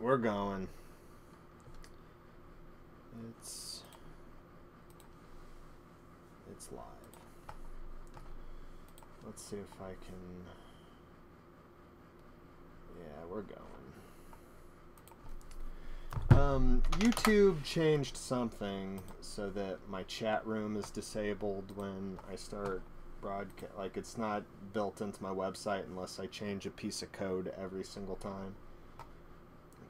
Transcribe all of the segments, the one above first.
we're going. It's it's live. Let's see if I can. Yeah, we're going. Um, YouTube changed something so that my chat room is disabled when I start broadcast. Like it's not built into my website unless I change a piece of code every single time.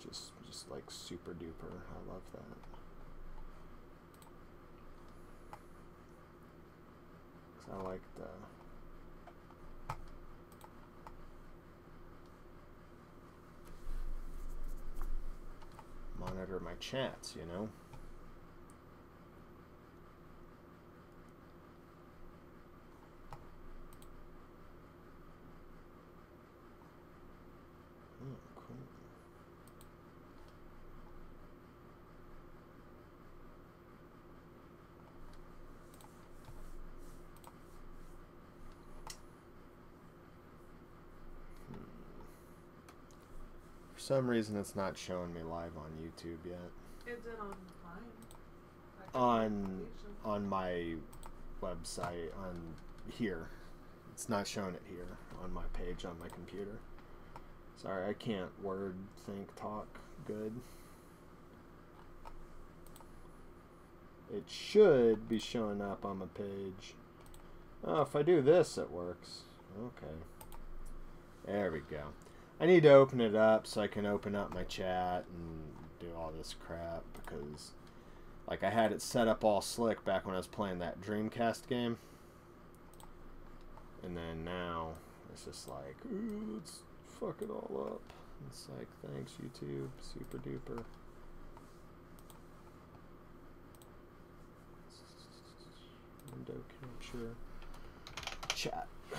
Is just like super duper. I love that. Cause I like the. Monitor my chats, you know? Oh, cool. Hmm. For some reason, it's not showing me live on YouTube yet. It did on mine. On on my website on here. It's not showing it here on my page on my computer. Sorry, I can't word, think, talk good. It should be showing up on my page. Oh, if I do this, it works. Okay. There we go. I need to open it up so I can open up my chat and do all this crap because, like, I had it set up all slick back when I was playing that Dreamcast game. And then now it's just like, ooh, let's fuck it all up. It's like, thanks, YouTube. Super duper. Window capture. Chat.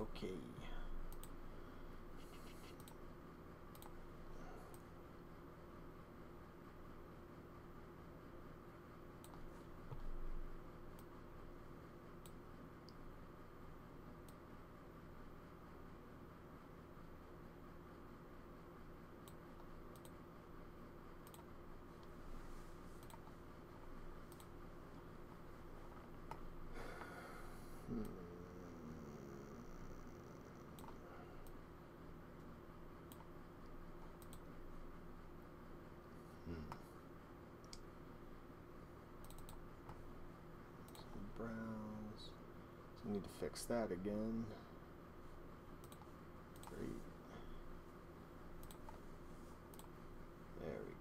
Okay. Browse. So I need to fix that again. Great. There we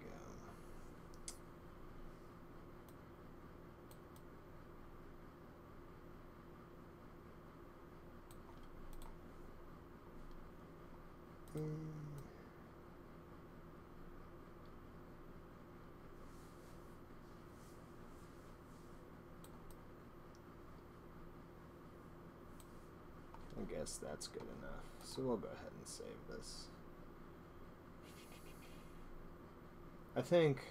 go. Mm. That's good enough. So we'll go ahead and save this. I think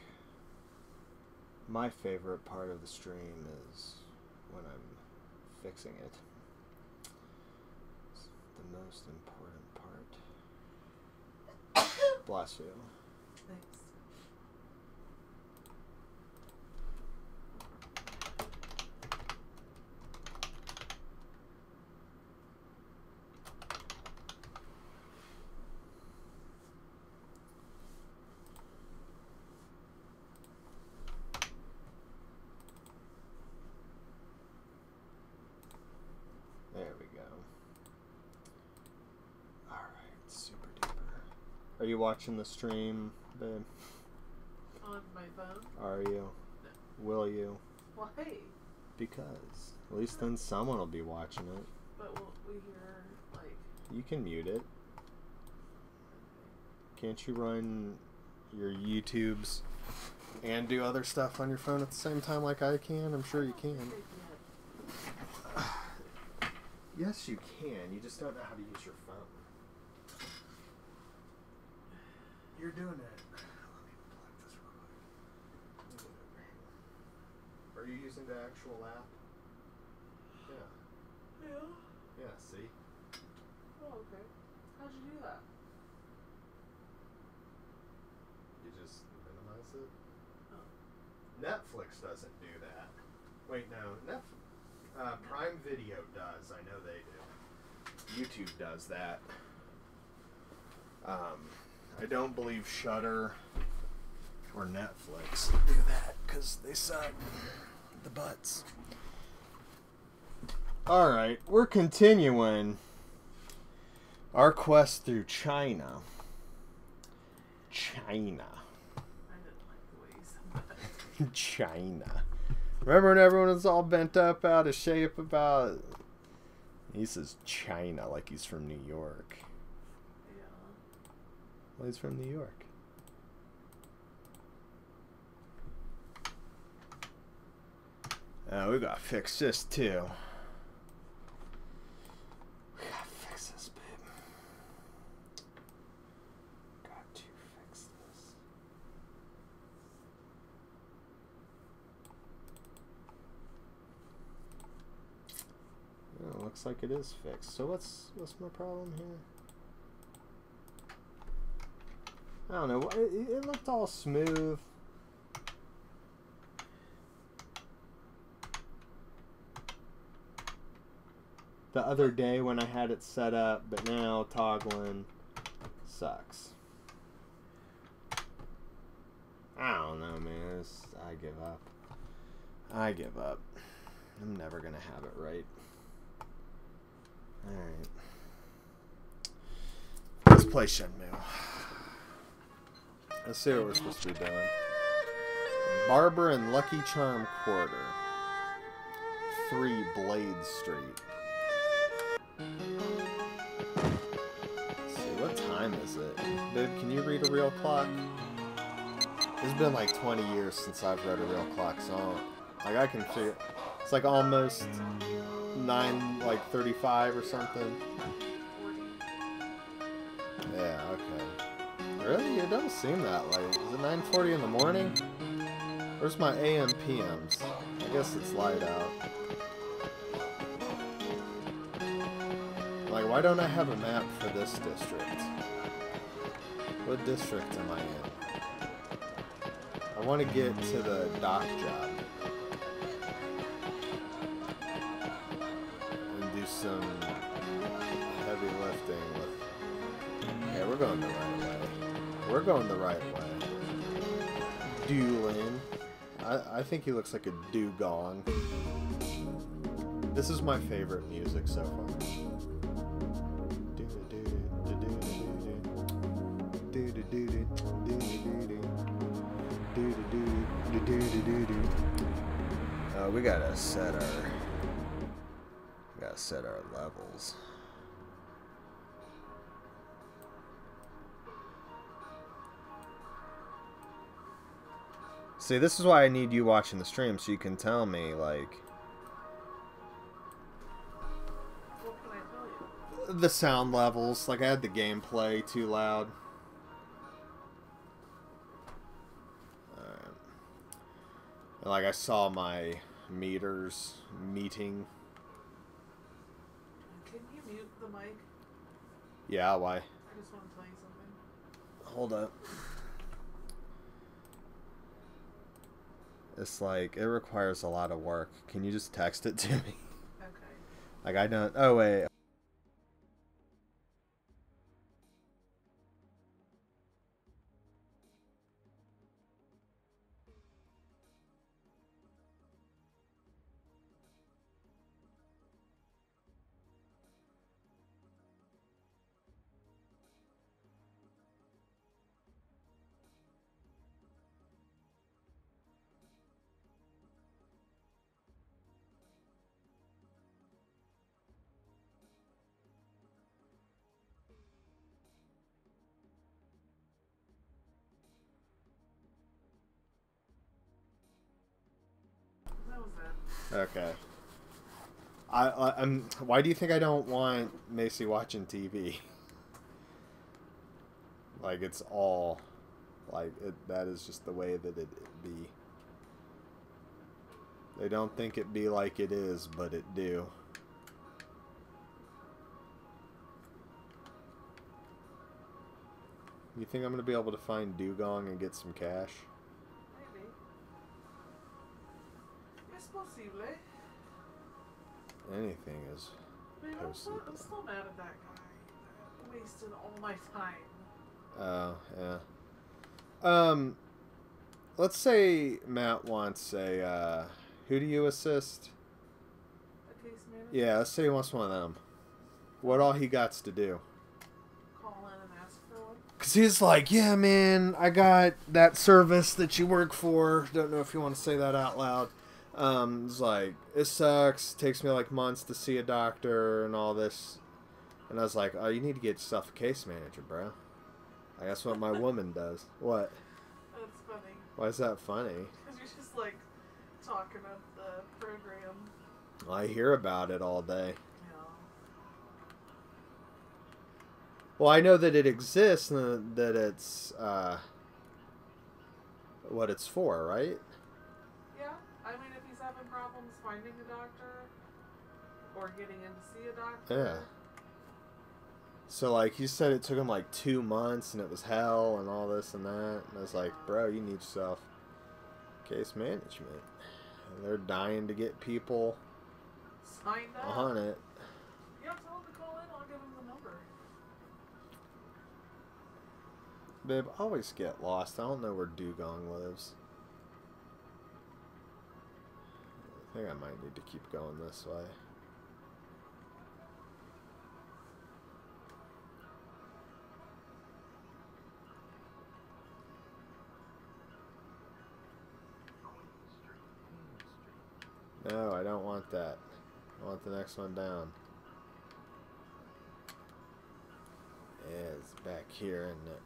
my favorite part of the stream is when I'm fixing it. It's the most important part. Bless you. Thanks. There we go. Alright, super duper. Are you watching the stream, babe? On my phone? Are you? Will you? Why? Because at least then someone will be watching it. But won't we hear, like, You can mute it. Can't you run your YouTubes and do other stuff on your phone at the same time like I can? I'm sure you can. Yes, you can. You just don't know how to use your phone. You're doing it. Let me plug this real quick. Let me get over here. Are you using the actual app? Yeah. Yeah. Yeah, see? Oh, okay. How'd you do that? You just minimize it. Oh. Netflix doesn't do that. Wait, no. Netf- uh, Prime Video does. I know they do. YouTube does that. Um, I don't believe Shudder or Netflix do that because they suck the butts. All right, we're continuing our quest through China. China. I didn't like the way you. China. Remember when everyone was all bent up, out of shape about? He says China like he's from New York. Well, he's from New York. Oh, we gotta fix this too. We gotta fix this, babe. Got to fix this. Oh, looks like it is fixed. So what's what's my problem here? I don't know. It, it looked all smooth. The other day when I had it set up, but now toggling sucks. I don't know, man. It's, I give up. I give up. I'm never gonna have it right. Alright. Let's play Shenmue. Let's see what we're supposed to be doing. Barber and Lucky Charm Quarter. 3 Blade Street. Let's see, what time is it? Babe, can you read a real clock? It's been like 20 years since I've read a real clock, so like I can figure. It's like almost 9, like 35 or something. Yeah. Really? It doesn't seem that late. Is it 9.40 in the morning? Where's my AM PMs? I guess it's light out. Like, why don't I have a map for this district? What district am I in? I want to get to the dock job. We're going the right way. Doolin. I, I think he looks like a dugong. This is my favorite music so far. Uh, we gotta set our we gotta set our levels. See, this is why I need you watching the stream so you can tell me, like, What can I tell you? the sound levels. Like, I had the gameplay too loud. Alright. And, like, I saw my meters meeting. Can you mute the mic? Yeah, why? I just want to tell you something. Hold up. It's like, it requires a lot of work. Can you just text it to me? Okay. Like, I don't. Oh, wait. Okay. I, I I'm. Why do you think I don't want Macy watching TV? Like it's all, like it, that is just the way that it be. They don't think it be like it is, but it do. You think I'm gonna be able to find Dugong and get some cash? Anything is. Man, I'm, still, I'm still mad at that guy. That wasted all my time. Oh, yeah. Um, let's say Matt wants a, uh, who do you assist? A case manager. Yeah, let's say he wants one of them. What all he got to do? Call in and ask for one. Cause he's like, yeah, man, I got that service that you work for. Don't know if you want to say that out loud. Um, it's like it sucks. Takes me like months to see a doctor and all this. And I was like, oh, you need to get yourself a case manager, bro. Like, that's what my woman does. What? That's funny. Why is that funny? Because you're just like talking about the program. I hear about it all day. Know. Well, I know that it exists and that it's uh, what it's for, right? Yeah. I mean, if he's having problems finding a doctor or getting in to see a doctor. Yeah. So like you said, it took him like two months, and it was hell, and all this and that. And I was like, bro, you need yourself case management. And they're dying to get people Signed up. on it. Yeah, tell him to call in. I'll give him the number. Babe, I always get lost. I don't know where Dugong lives. I think I might need to keep going this way. No, I don't want that. I want the next one down. Yeah, it's back here, isn't it?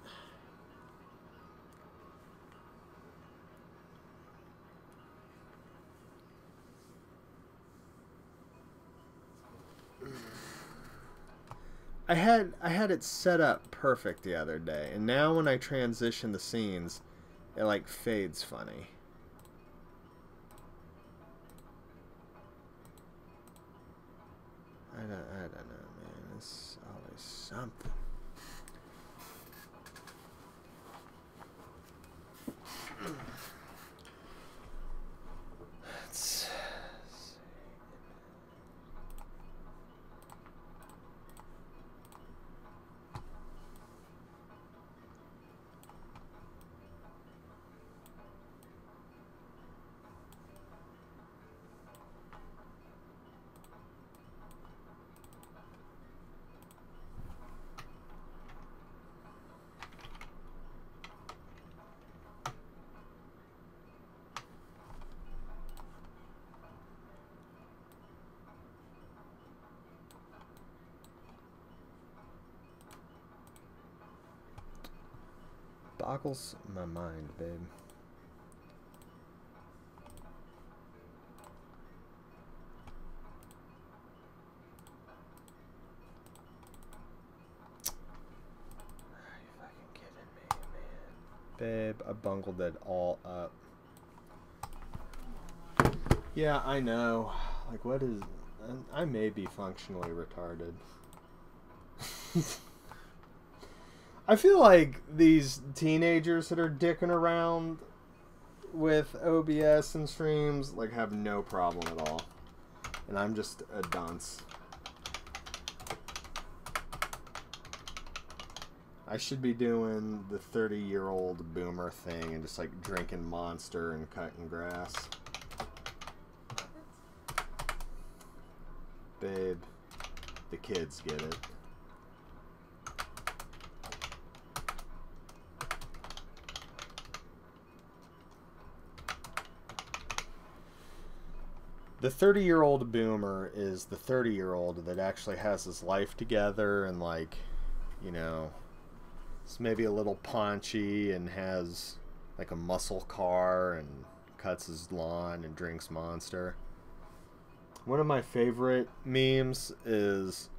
I had I had it set up perfect the other day, and now when I transition the scenes, it like fades funny. Boggles my mind, babe. Are you fucking kidding me, man? Babe, I bungled it all up. Yeah, I know. Like, what is. I may be functionally retarded. I feel like these teenagers that are dicking around with OBS and streams like have no problem at all. And I'm just a dunce. I should be doing the 30 year old boomer thing and just like drinking monster and cutting grass. Babe, the kids get it. The 30 year old boomer is the 30 year old that actually has his life together and like you know is maybe a little paunchy and has like a muscle car and cuts his lawn and drinks monster. One of my favorite memes is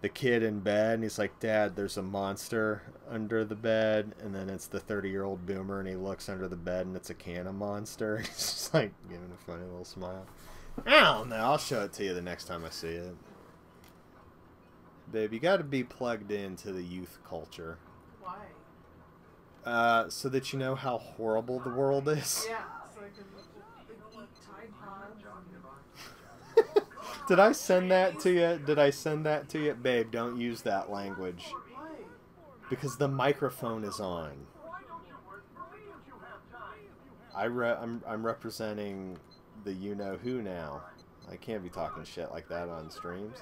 the kid in bed and he's like dad there's a monster under the bed. And then it's the 30 year old boomer and he looks under the bed and it's a can of monster. He's just like giving a funny little smile I don't know. I'll show it to you the next time I see it. Babe, you got to be plugged into the youth culture. Why? Uh, so that you know how horrible the world is. Yeah, so I can eat Tide Did I send that to you? Did I send that to you? Babe, don't use that language. Why? Because the microphone is on. I re- I'm, I'm representing the you know who now. I can't be talking shit like that on streams.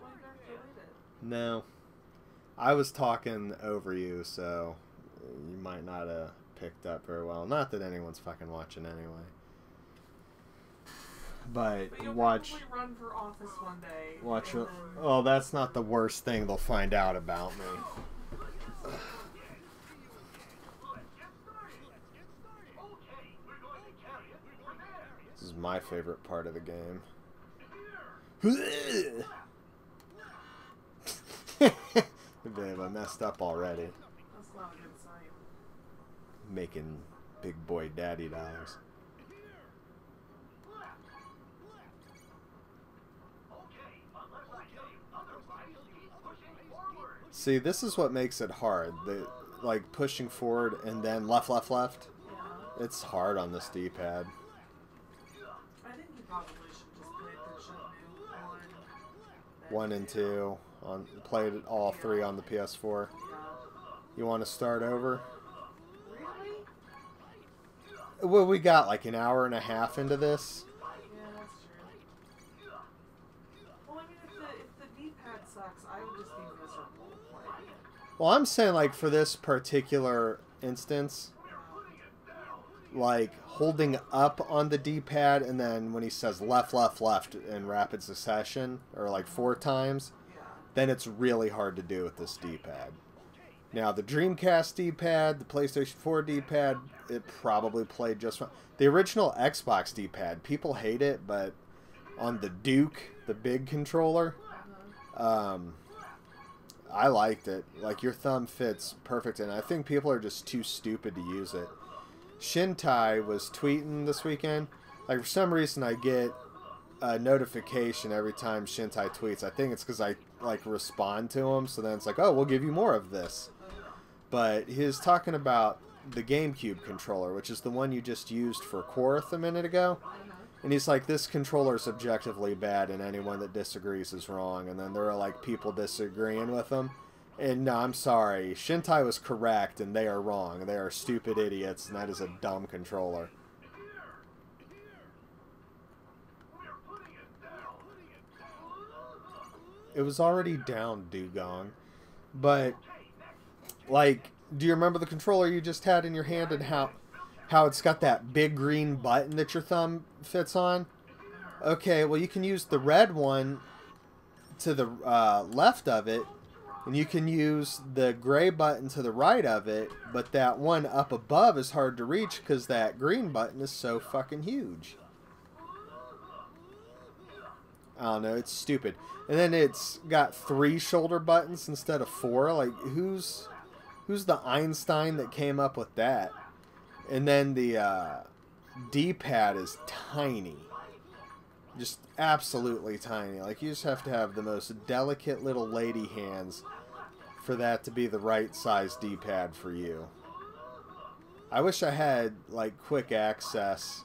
Why did I delete it? No. I was talking over you, so you might not have picked up very well. Not that anyone's fucking watching anyway. But But watch run for office one day. watch then- Oh, that's not the worst thing they'll find out about me. This is my favorite part of the game. Babe, I messed up already. That's not a good sign. Making big boy daddy dollars. See, this is what makes it hard. The like pushing forward and then left, left, left. It's hard on this D-pad. 1 and 2. On, played all three on the PS4. You want to start over? Well, we got like an hour and a half into this. Well, I'm saying like for this particular instance, like holding up on the D-pad and then when he says left, left, left in rapid succession or like four times, then it's really hard to do with this D-pad. Now the Dreamcast D-pad, the PlayStation 4 D-pad, it probably played just fine. The original Xbox D-pad, people hate it, but on the Duke, the big controller, um, I liked it. Like your thumb fits perfect, and I think people are just too stupid to use it. Shintai was tweeting this weekend. Like for some reason, I get a notification every time Shintai tweets. I think it's because I like respond to him, so then it's like, oh, we'll give you more of this. But he was talking about the GameCube controller, which is the one you just used for Quarth a minute ago. And he's like, this controller is objectively bad, and anyone that disagrees is wrong. And then there are like people disagreeing with him. And no, I'm sorry. Shintai was correct, and they are wrong. They are stupid idiots, and that is a dumb controller. It was already down, Dugong. But, like, do you remember the controller you just had in your hand and how how it's got that big green button that your thumb fits on? Okay, well, you can use the red one to the uh, left of it, and you can use the gray button to the right of it, but that one up above is hard to reach because that green button is so fucking huge. I don't know, it's stupid. And then it's got three shoulder buttons instead of four. Like, who's who's the Einstein that came up with that? And then the uh, D-pad is tiny, just absolutely tiny. Like you just have to have the most delicate little lady hands for that to be the right size D-pad for you. I wish I had like quick access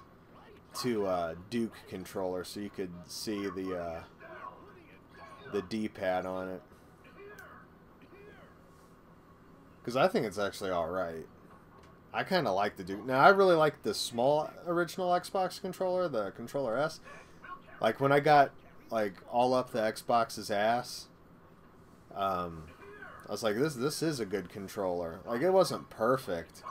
to uh, Duke controller so you could see the uh, the D-pad on it. Because I think it's actually all right. I kind of like the Duke. Now I really like the small original Xbox controller, the controller S. Like when I got like all up the Xbox's ass, um, I was like, this this is a good controller. Like it wasn't perfect.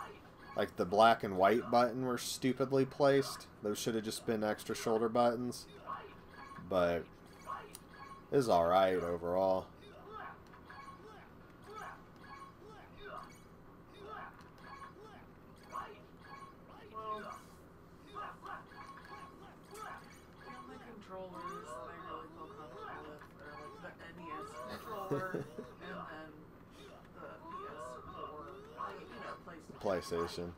Like the black and white button were stupidly placed. Those should have just been extra shoulder buttons. But it was all right overall. Well, the only controllers that I really feel comfortable with are like the NES controller and then the PS4, like, you know, PlayStation. PlayStation.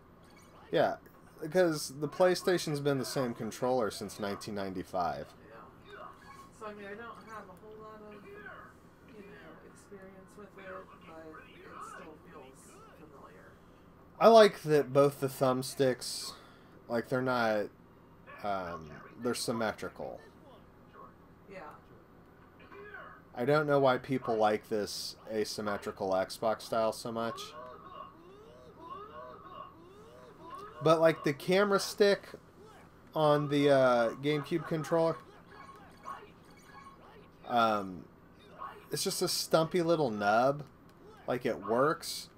Yeah, because the PlayStation's been the same controller since 1995. Yeah. So I mean, I don't have a whole lot of, you know, experience with it, but it still feels familiar. I like that both the thumbsticks, like they're not, um, they're symmetrical. Yeah. I don't know why people like this asymmetrical Xbox style so much. But like the camera stick on the uh, GameCube controller, um, it's just a stumpy little nub. Like it works.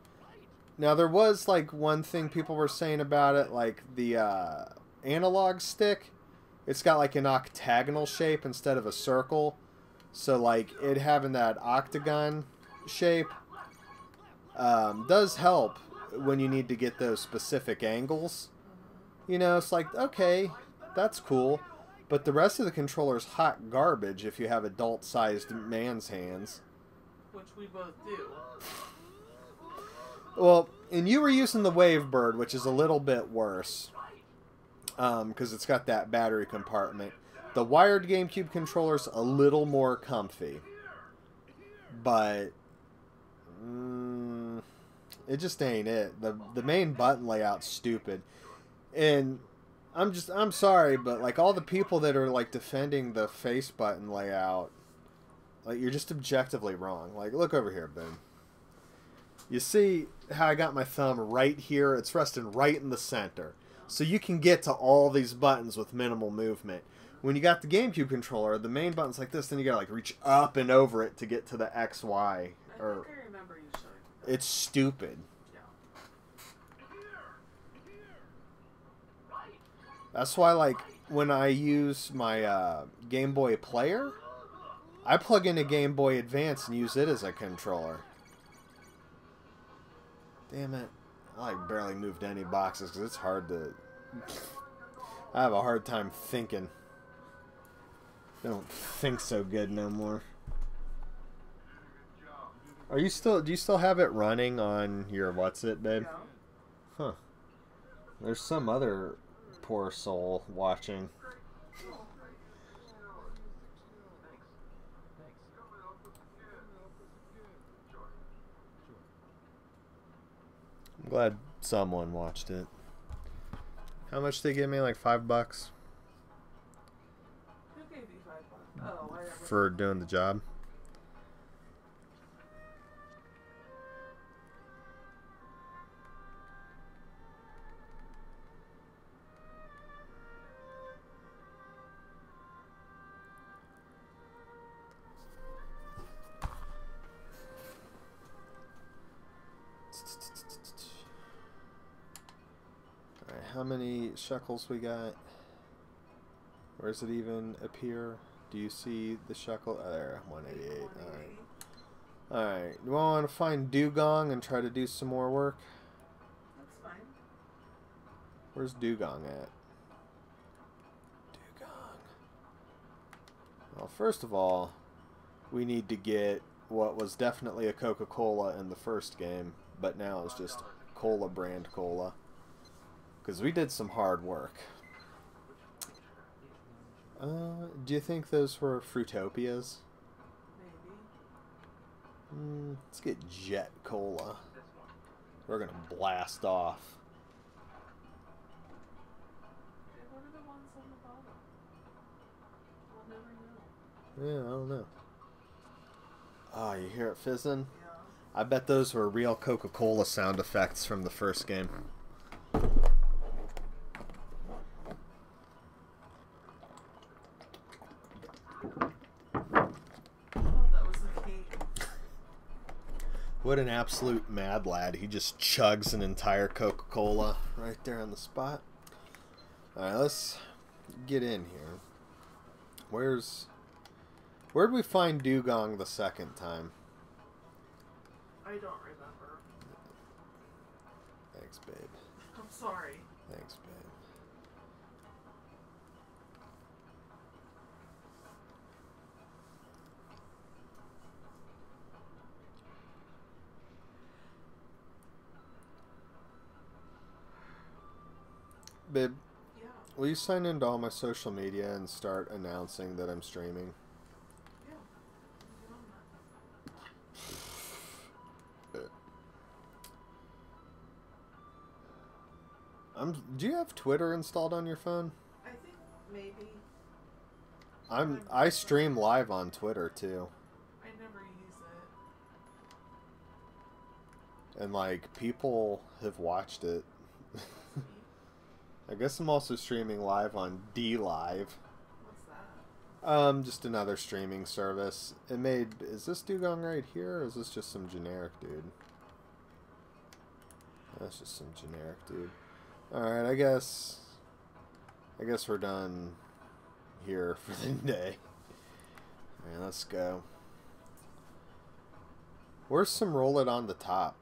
Now there was like one thing people were saying about it, like the uh, analog stick. It's got like an octagonal shape instead of a circle. So like it having that octagon shape um, does help when you need to get those specific angles. You know, it's like okay, that's cool, but the rest of the controller is hot garbage if you have adult-sized man's hands. Which we both do. Well, and you were using the Wavebird, which is a little bit worse because um, it's got that battery compartment. The wired GameCube controller's a little more comfy, but mm, it just ain't it. the The main button layout's stupid, and I'm just I'm sorry, but like all the people that are like defending the face button layout, like you're just objectively wrong. Like look over here, Ben. You see how I got my thumb right here? It's resting right in the center. So you can get to all these buttons with minimal movement when you got the GameCube controller, the main button's like this, then you gotta like reach up and over it to get to the X, Y, or. I remember you showing. That. It's stupid. Yeah. That's why, like, when I use my uh, Game Boy Player, I plug in a Game Boy Advance and use it as a controller. Damn it. I like barely moved any boxes because it's hard to. I have a hard time thinking. I don't think so good no more. Are you still? Do you still have it running on your what's it, babe? Huh. There's some other poor soul watching. I'm glad someone watched it. How much they give me? Like five bucks. For doing the job. Alright, how many shekels we got? Where does it even appear? Do you see the shekel? Oh, there, 188. Alright. Alright. Do I want to find Dugong and try to do some more work? That's fine. Where's Dugong at? Dewgong. Well, first of all, we need to get what was definitely a Coca-Cola in the first game, but now it's just Cola brand cola. Because we did some hard work. Uh, do you think those were Fruitopias? Maybe. Mm, let's get Jet Cola. We're gonna blast off. Yeah, I don't know. Oh, you hear it fizzing? Yeah. I bet those were real Coca-Cola sound effects from the first game. What an absolute mad lad. He just chugs an entire Coca Cola right there on the spot. Alright, let's get in here. Where's. Where'd we find Dugong the second time? I don't remember. Thanks, babe. I'm sorry. Thanks, babe. Babe, yeah. will you sign into all my social media and start announcing that I'm streaming? Yeah. I'm, do you have Twitter installed on your phone? I think maybe. I'm I stream live on Twitter too. I never use it. And like people have watched it. I guess I'm also streaming live on D Live. What's that? Um, just another streaming service. It made. Is this dugong right here, or is this just some generic dude? That's just some generic dude. All right, I guess. I guess we're done here for the day. All right, let's go. Where's some roll it on the top?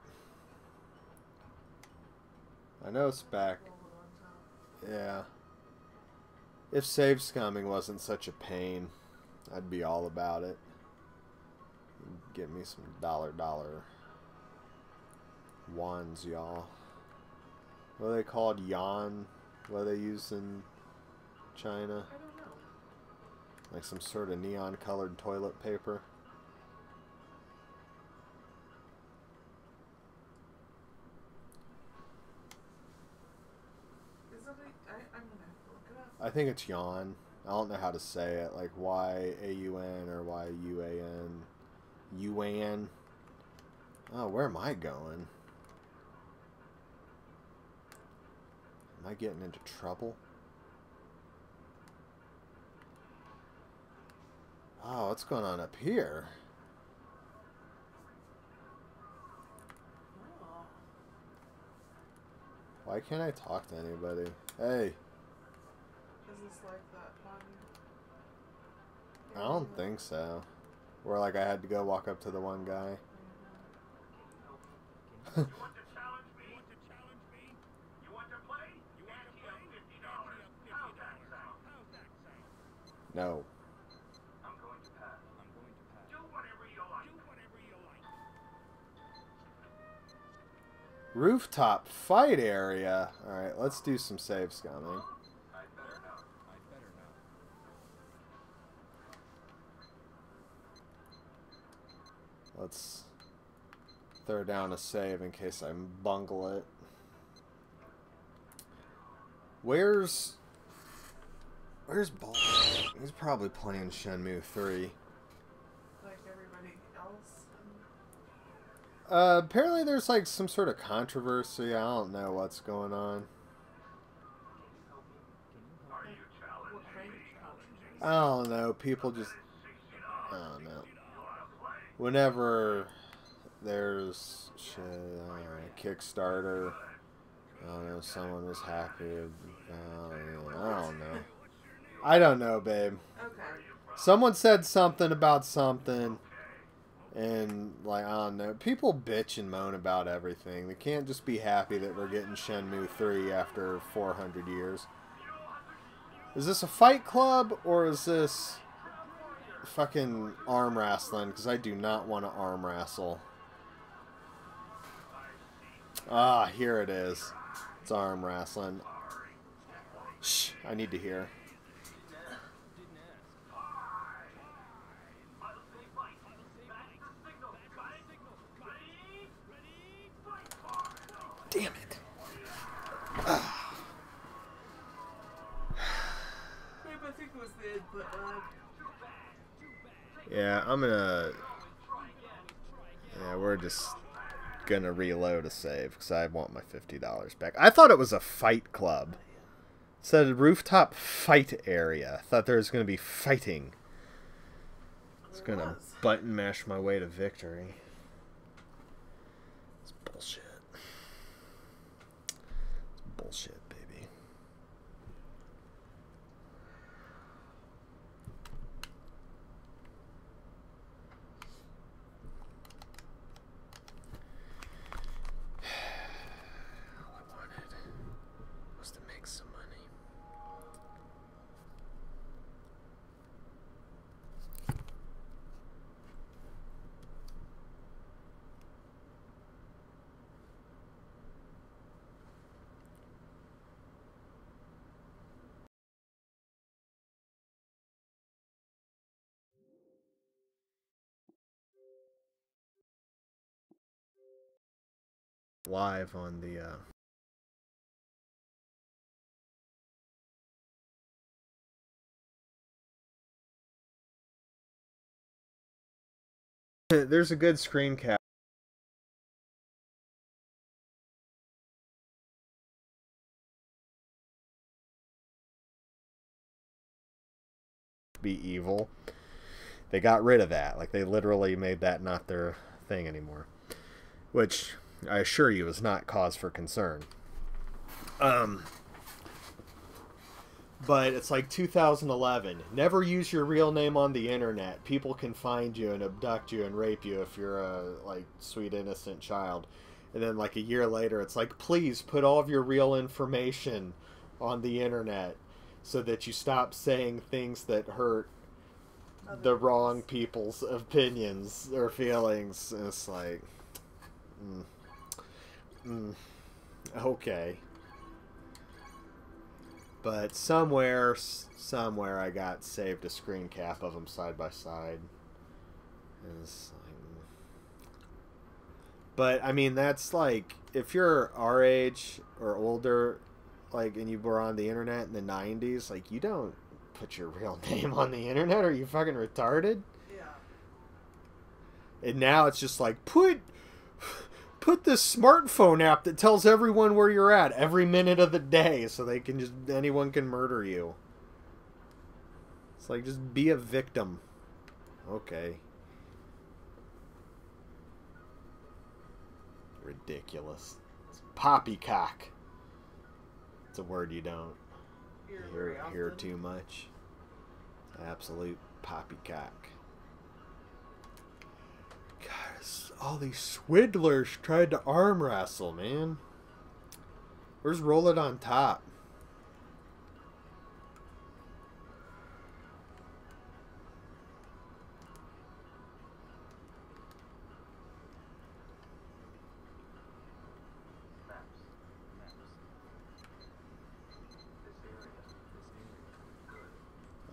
I know it's back. Roll it on top. Yeah. If save scumming wasn't such a pain, I'd be all about it. Get me some dollar dollar wands, y'all. What are they called? Yan? What are they use in China? I don't know. Like some sort of neon colored toilet paper? I think it's yawn. I don't know how to say it, like Y A U N or Y U A N. Yuan. Oh, where am I going? Am I getting into trouble? Oh, what's going on up here? Why can't I talk to anybody? Hey, Is this like that one? I don't think so. Where like I had to go walk up to the one guy. You want to challenge me? You want to challenge me? You want to play? You want to play? Fifty dollars. How's that sound? How's that sound? No. I'm going to pass. I'm going to pass. Do whatever you like. Do whatever you like. Rooftop fight area. Alright, let's do some save scumming. I'd better not. I'd better not. Let's throw down a save in case I bungle it. Where's Where's Ball? He's probably playing Shenmue 3. Like everybody else. Uh, apparently there's like some sort of controversy. I don't know what's going on. Are you what challenging kind me? of challenge? I don't know. People just I don't know. Whenever there's shit, uh, Kickstarter, I don't know, someone was happy. Uh, I don't know. I don't know, babe. Okay. Someone said something about something, and like I don't know. People bitch and moan about everything. They can't just be happy that we're getting Shenmue three after 400 years. Is this a fight club or is this fucking arm wrestling? Because I do not want to arm wrestle. Ah, here it is. It's arm wrestling. Shh, I need to hear. Damn it. Babe, I think it was the input lag. Yeah, I'm gonna. Yeah, we're just gonna reload a save because I want my fifty dollars back. I thought it was a fight club. It said rooftop fight area. Thought there was gonna be fighting. It's gonna button mash my way to victory. It's bullshit. It's bullshit, live on the uh, there's a good screen cap. Be evil. They got rid of that. Like they literally made that not their thing anymore. Which I assure you is not cause for concern. Um, but it's like 2011. Never use your real name on the internet. People can find you and abduct you and rape you if you're a like sweet innocent child. And then like a year later, it's like please put all of your real information on the internet so that you stop saying things that hurt the wrong people's opinions or feelings. And it's like, mm, mm, okay. But somewhere, s- somewhere, I got saved a screen cap of them side by side. And it's like, mm. but I mean, that's like if you're our age or older, like, and you were on the internet in the '90s, like, you don't put your real name on the internet. Are you fucking retarded? Yeah. And now it's just like put put this smartphone app that tells everyone where you're at every minute of the day so they can just anyone can murder you. It's like just be a victim. Okay. Ridiculous. It's poppycock. It's a word you don't Hear hear, hear too much. Absolute poppycock. God, all these swindlers tried to arm wrestle, man. Where's Roll It on Top?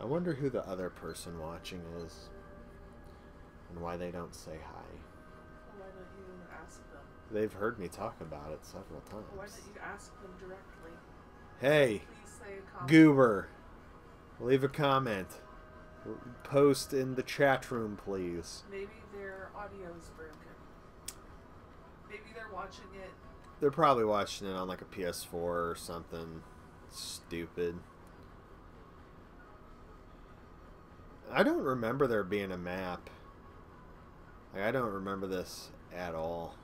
I wonder who the other person watching is. And why they don't say hi. Why don't you ask them? They've heard me talk about it several times. Why don't you ask them directly? Hey, Please say a comment. Goober, leave a comment. Post in the chat room, please. Maybe their audio's broken. Maybe they're watching it. They're probably watching it on like a PS4 or something stupid. I don't remember there being a map. Like, I don't remember this at all.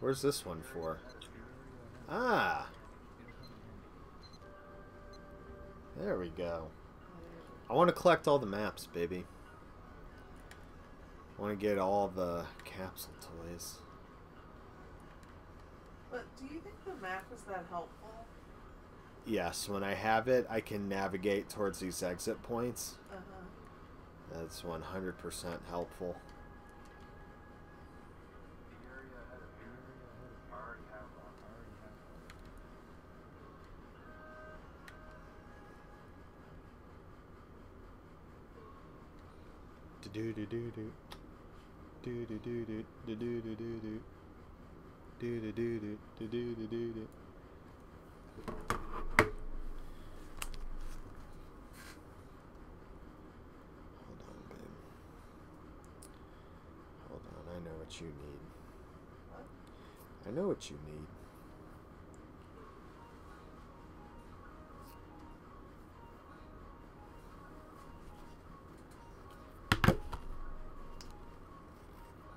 Where's this one for? Ah. There we go. I want to collect all the maps, baby. I want to get all the capsule toys. But do you think the map is that helpful? Yes, when I have it, I can navigate towards these exit points. Uh huh. That's 100% helpful. The area ahead of you. I already have one. I already have one. Do do do do do. Do do do do do do do do do. Do do do do do do do do do. Hold on, babe. Hold on, I know you need. I know what you need.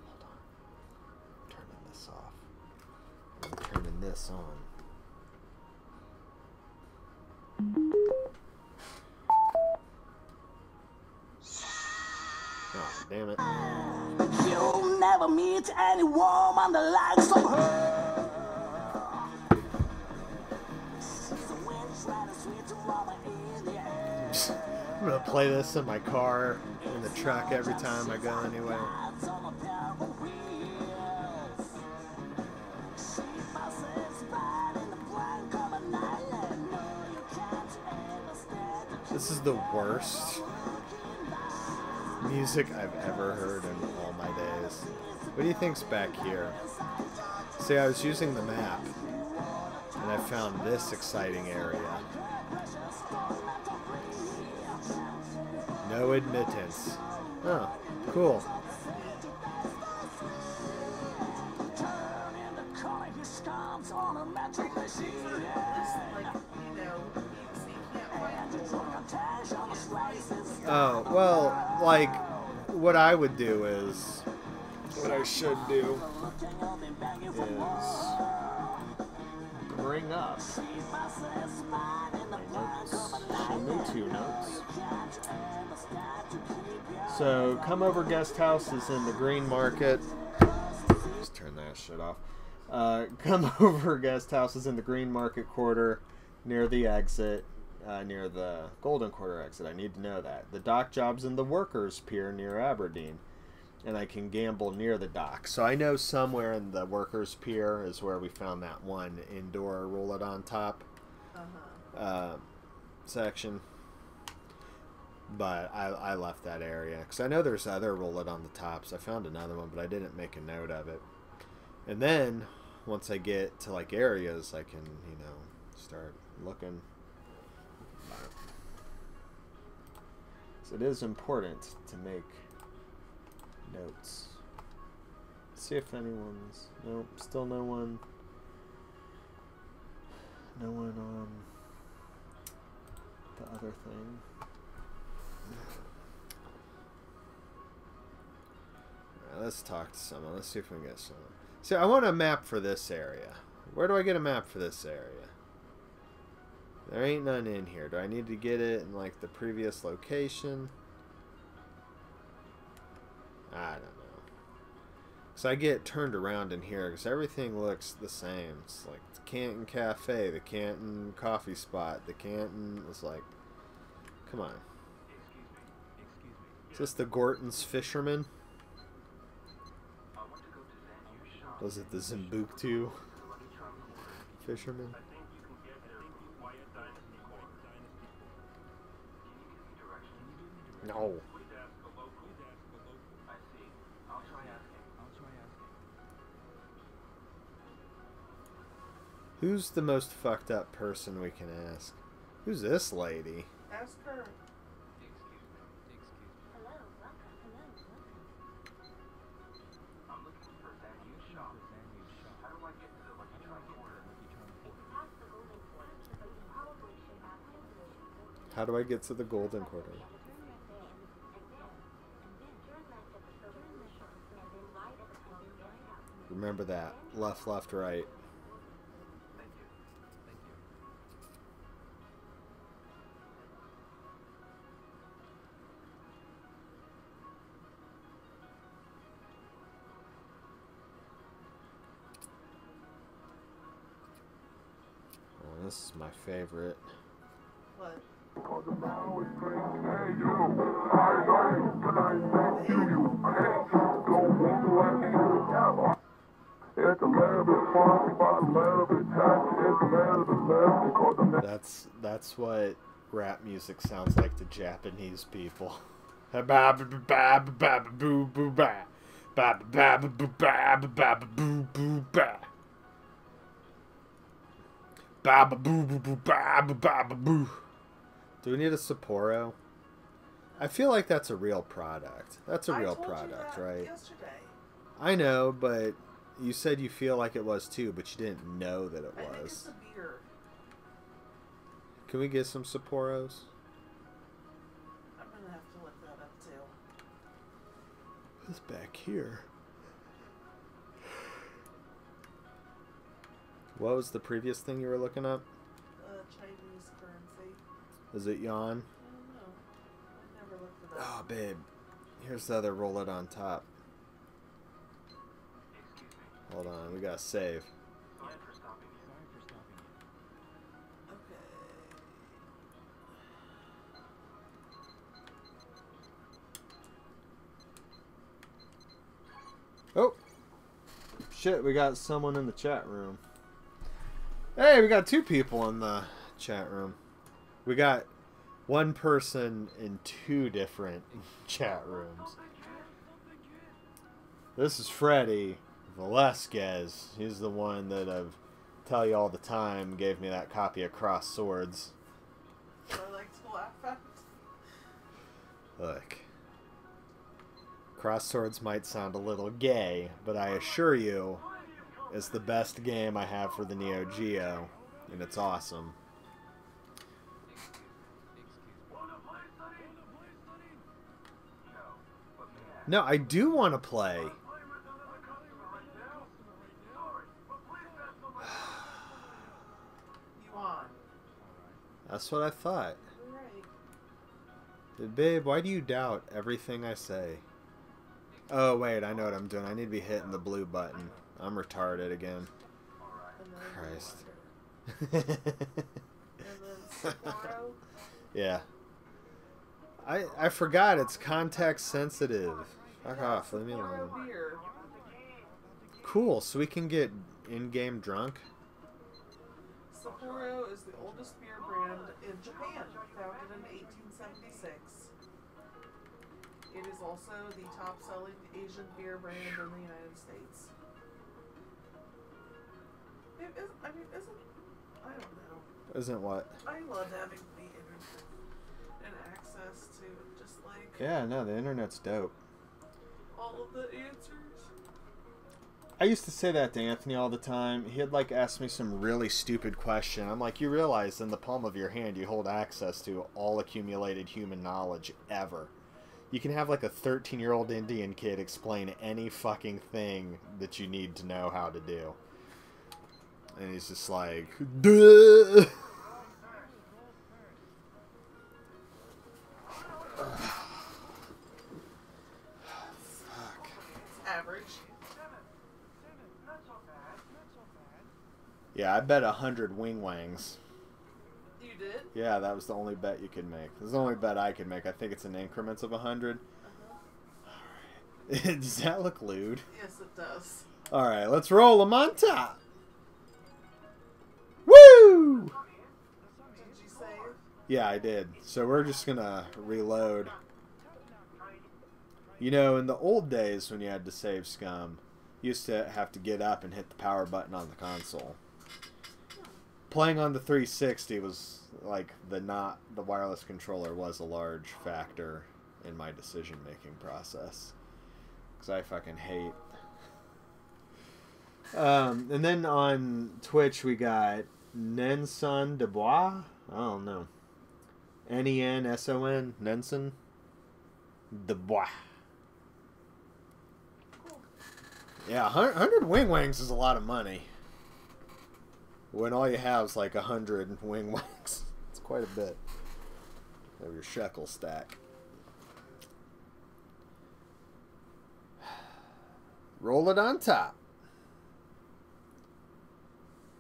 Hold on. Turning this off. I'm turning this on. any woman that likes of her. I'm gonna play this in my car, in the truck every time I go anywhere. This is the worst music I've ever heard in all my days. What do you think's back here? See, I was using the map, and I found this exciting area. No admittance. Oh, cool. Oh, well, like, what I would do is what I should do is. Bring up my notes. Show me two notes. So, Come Over Guest House is in the Green Market. Just turn that shit off. Uh, Come Over Guest House is in the Green Market Quarter near the exit, uh, near the Golden Quarter exit. I need to know that. The dock job's in the Workers Pier near Aberdeen. And I can gamble near the dock. So I know somewhere in the Workers Pier is where we found that one indoor roll it on top Uh-huh. uh, section. But I, I left that area because I know there's other roll it on the tops. I found another one, but I didn't make a note of it. And then once I get to like areas, I can you know start looking. So it is important to make notes. See if anyone's nope, still no one. No one on the other thing. Alright, let's talk to someone. Let's see if we can get someone. See, I want a map for this area. Where do I get a map for this area? There ain't none in here. Do I need to get it in like the previous location? I don't know. So I get turned around in here because everything looks the same. It's like the Canton Cafe, the Canton Coffee Spot, the Canton. It's like, come on. Is this the Gorton's Fisherman? Was it the Zimbuktu Fisherman? I Who's the most fucked up person we can ask? Who's this lady? Ask her. I'm looking for Zanu's shop. How do I get to the Lucky Quarter? How do I get to the Golden Quarter? Remember that. Left, left, right. This is my favorite. What? That's that's what rap music sounds like to Japanese people. Ba ba boo boo boo ba ba ba ba boo. Do we need a Sapporo? I feel like that's a real product. That's a real product, right? Yesterday. I know, but you said you feel like it was too, but you didn't know that it I was. Think it's beer. Can we get some Sapporos? I'm gonna have to look that up too. It's back here. What was the previous thing you were looking up? Uh, Chinese currency. Is it yuan? I don't know. I never looked it Oh, babe. Here's the other roll it on top. Hold on, we gotta save. Sorry for stopping you. Sorry for stopping you. Okay. Oh! Shit, we got someone in the chat room. Hey, we got two people in the chat room. We got one person in two different chat rooms. This is Freddie Velasquez. He's the one that I've tell you all the time gave me that copy of Cross Swords. I like to laugh at? Look. Cross Swords might sound a little gay, but I assure you, it's the best game I have for the Neo Geo, and it's awesome. No, I do want to play. But? That's what I thought. Right. Babe, why do you doubt everything I say? Oh, wait, I know what I'm doing. I need to be hitting the blue button. I'm retarded again. Christ. Yeah. I I forgot it's context sensitive. Fuck off, leave me alone. Cool, so we can get in-game drunk. Sapporo is the oldest beer brand in Japan, founded in 1876. It is also the top-selling Asian beer brand in the United States. It is, I mean, isn't I don't know. Isn't what? I love having the internet and access to just like Yeah, no, the internet's dope. all of the answers. I used to say that to Anthony all the time. He'd like ask me some really stupid question. I'm like, you realize in the palm of your hand you hold access to all accumulated human knowledge ever. You can have like a 13 year old Indian kid explain any fucking thing that you need to know how to do. And he's just like, Duh. Fuck. It's average. Not so bad. Not so bad. Yeah, I bet a hundred wing wangs. You did? Yeah, that was the only bet you could make. This is the only bet I could make. I think it's in increments of a 100. Uh-huh. All right. Does that look lewd? Yes, it does. Alright, let's roll them on top. Woo! Yeah, I did. So we're just gonna reload. You know, in the old days when you had to save scum, you used to have to get up and hit the power button on the console. Playing on the 360 was like the not the wireless controller was a large factor in my decision making process because I fucking hate. Um, and then on Twitch we got Nenson Dubois. I don't know. N E N S O N Nenson Dubois. Cool. Yeah, 100 wing wangs is a lot of money. When all you have is like a 100 wing wangs. It's quite a bit of your shekel stack. Roll it on top.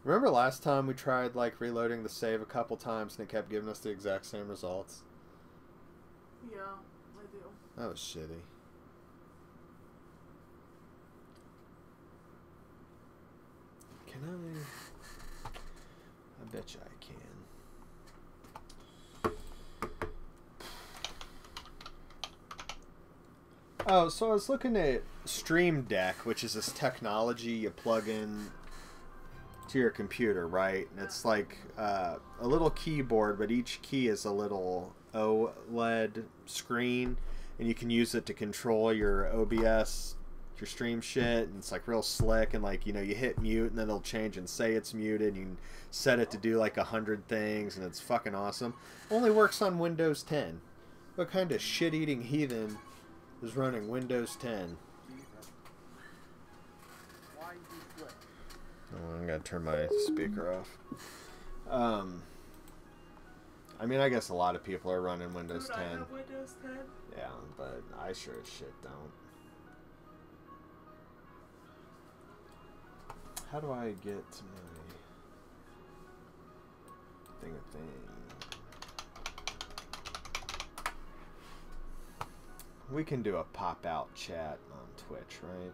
Remember last time we tried like reloading the save a couple times and it kept giving us the exact same results? Yeah, I do. That was shitty. Can I? I bet you I can. Oh, so I was looking at Stream Deck, which is this technology you plug in to your computer, right? And it's like uh, a little keyboard, but each key is a little OLED screen, and you can use it to control your OBS, your stream shit, and it's like real slick. And like you know, you hit mute, and then it'll change and say it's muted. And you can set it to do like a hundred things, and it's fucking awesome. Only works on Windows 10. What kind of shit-eating heathen is running Windows 10? I'm gonna turn my speaker off. Um, I mean, I guess a lot of people are running Windows Dude, 10. have Windows 10. Yeah, but I sure as shit don't. How do I get to my thing of thing? We can do a pop out chat on Twitch, right?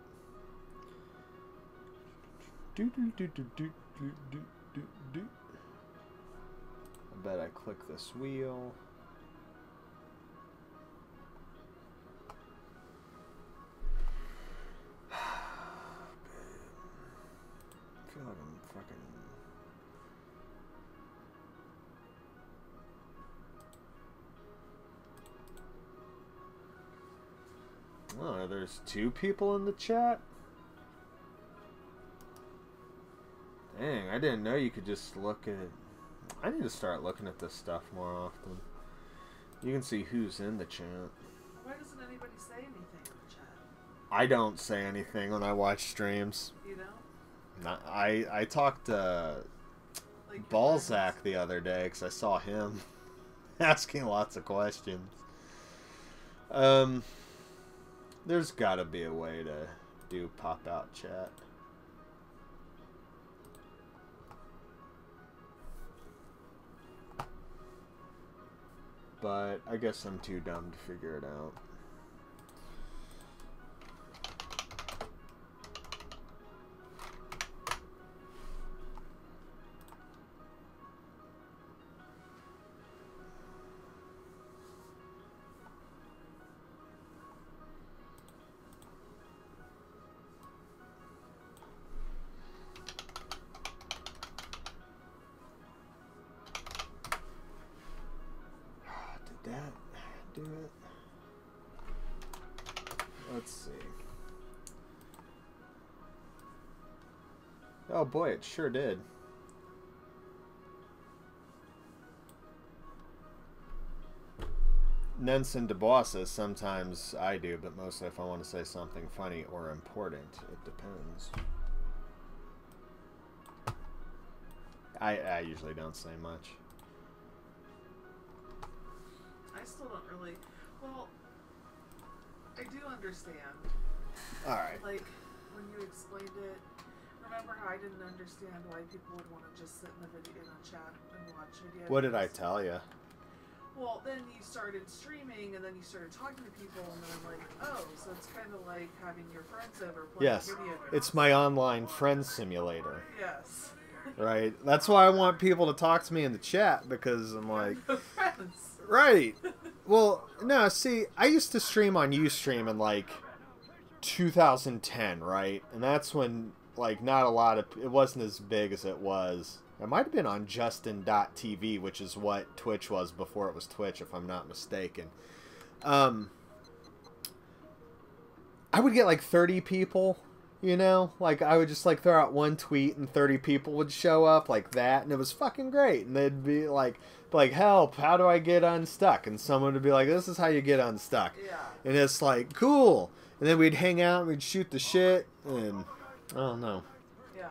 Do do do do do do do do. I bet I click this wheel. I feel like I'm fucking. Oh, there's two people in the chat? I didn't know you could just look at. I need to start looking at this stuff more often. You can see who's in the chat. Why doesn't anybody say anything in the chat? I don't say anything when I watch streams. You know, Not, I I talked to like Balzac the other day because I saw him asking lots of questions. Um, there's got to be a way to do pop out chat. But I guess I'm too dumb to figure it out. Oh boy, it sure did. Nenson Dubois says sometimes I do, but mostly if I want to say something funny or important. It depends. I, I usually don't say much. I still don't really. Well, I do understand. Alright. Like when you explained it. Remember how I didn't understand why people would want to just sit in the video in a chat and watch videos. What did I tell you? Well, then you started streaming, and then you started talking to people, and then I'm like, oh, so it's kind of like having your friends over playing Yes, video games. it's my online friend simulator. Yes. Right. That's why I want people to talk to me in the chat because I'm like, friends. right. Well, no, see, I used to stream on Ustream in like 2010, right? And that's when like not a lot of it wasn't as big as it was. It might have been on Justin.tv, which is what Twitch was before it was Twitch, if I'm not mistaken. Um, I would get like 30 people, you know? Like, I would just like throw out one tweet and 30 people would show up like that, and it was fucking great. And they'd be like, like, help, how do I get unstuck? And someone would be like, this is how you get unstuck. Yeah. And it's like, cool. And then we'd hang out and we'd shoot the shit, and I don't. Yeah.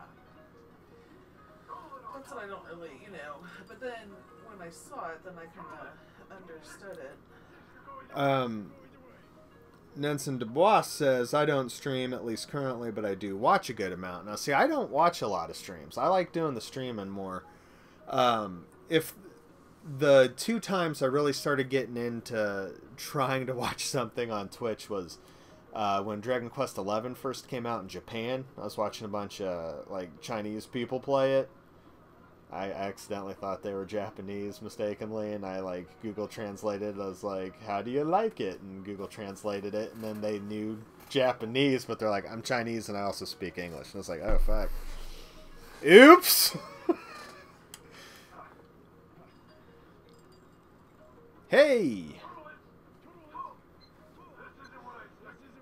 That's what I don't really, you know. But then when I saw it, then I kind of understood it. Um, Nelson Dubois says, I don't stream, at least currently, but I do watch a good amount. Now, see, I don't watch a lot of streams. I like doing the streaming more. Um, if the two times I really started getting into trying to watch something on Twitch was uh, when Dragon Quest XI first came out in Japan. I was watching a bunch of like Chinese people play it. I accidentally thought they were Japanese mistakenly, and I like Google translated. I was like, "How do you like it?" And Google translated it, and then they knew Japanese, but they're like, "I'm Chinese, and I also speak English." And I was like, "Oh fuck, oops." hey, This isn't what I expected. Do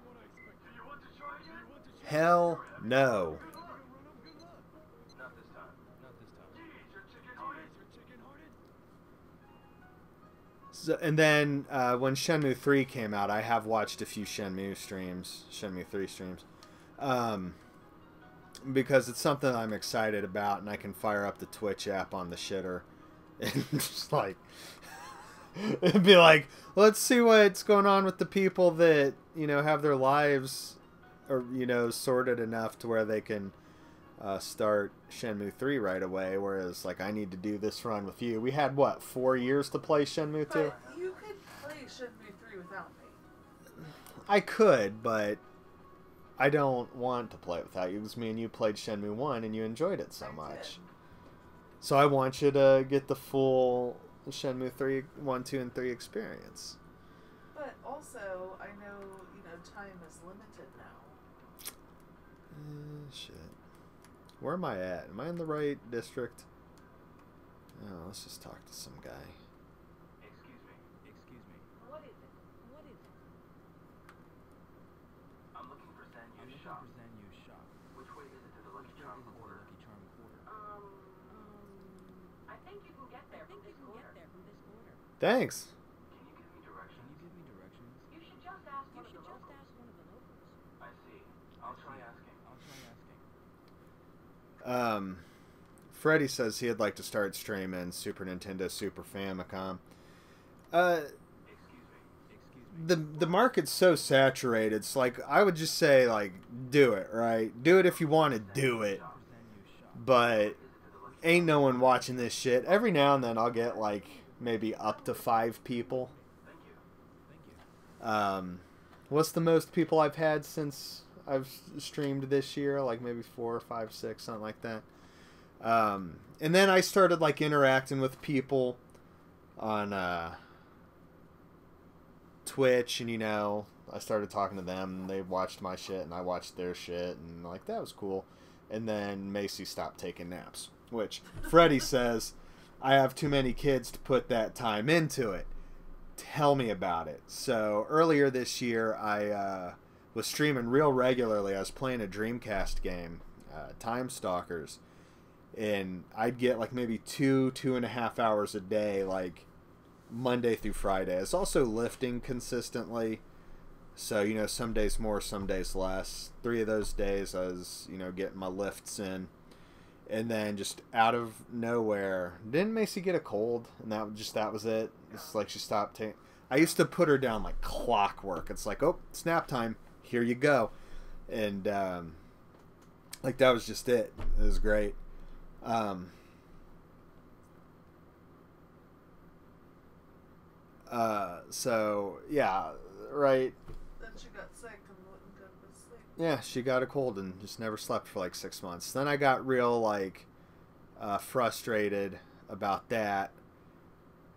you want to try again? hell no. Not this time. Not this time. Geez, you're chicken hearted. You're chicken no. So, and then uh, when Shenmue 3 came out, I have watched a few Shenmue streams, Shenmue 3 streams, um, because it's something I'm excited about, and I can fire up the Twitch app on the shitter and just like be like, let's see what's going on with the people that you know have their lives, or you know, sorted enough to where they can uh, start Shenmue 3 right away, whereas like I need to do this run with you. We had what four years to play Shenmue 2. You could play Shenmue 3 without me. I could, but I don't want to play it without you because me and you played Shenmue 1 and you enjoyed it so I much. did. So I want you to get the full Shenmue 3, 1, 2, and 3 experience. But also, I know, you know, time is limited now. Shit. Where am I at? Am I in the right district? Oh, let's just talk to some guy. Excuse me. Excuse me. What is it? What is it? I'm looking for San Yu's shop. for Zanyu's shop. Which way is it to the Lucky Charm is it to the Quarter? Lucky Charm Quarter? Um, um, I think you can get there from this corner. Thanks. You Can directions? you give me directions? You should just ask You one of should the just locals. ask one of the locals. I I'll try asking. I'll try asking. Um, Freddie says he'd like to start streaming Super Nintendo, Super Famicom. Uh, the the market's so saturated. It's like I would just say like do it, right? Do it if you want to do it. But ain't no one watching this shit. Every now and then I'll get like maybe up to 5 people. Um what's the most people I've had since I've streamed this year? Like maybe four or five, six, something like that. Um and then I started like interacting with people on uh Twitch and you know, I started talking to them they watched my shit and I watched their shit and like that was cool. And then Macy stopped taking naps, which Freddie says I have too many kids to put that time into it. Tell me about it. So earlier this year, I uh, was streaming real regularly. I was playing a Dreamcast game, uh, Time Stalkers, and I'd get like maybe two, two and a half hours a day, like Monday through Friday. It's also lifting consistently. So, you know, some days more, some days less. Three of those days I was, you know, getting my lifts in. And then just out of nowhere, didn't Macy get a cold? And that just that was it. It's like she stopped taking. I used to put her down like clockwork. It's like, oh, snap time. Here you go. And um, like that was just it. It was great. Um, uh, so yeah, right. Then she got sick and wouldn't go to sleep. Yeah, she got a cold and just never slept for like six months. Then I got real like uh, frustrated about that,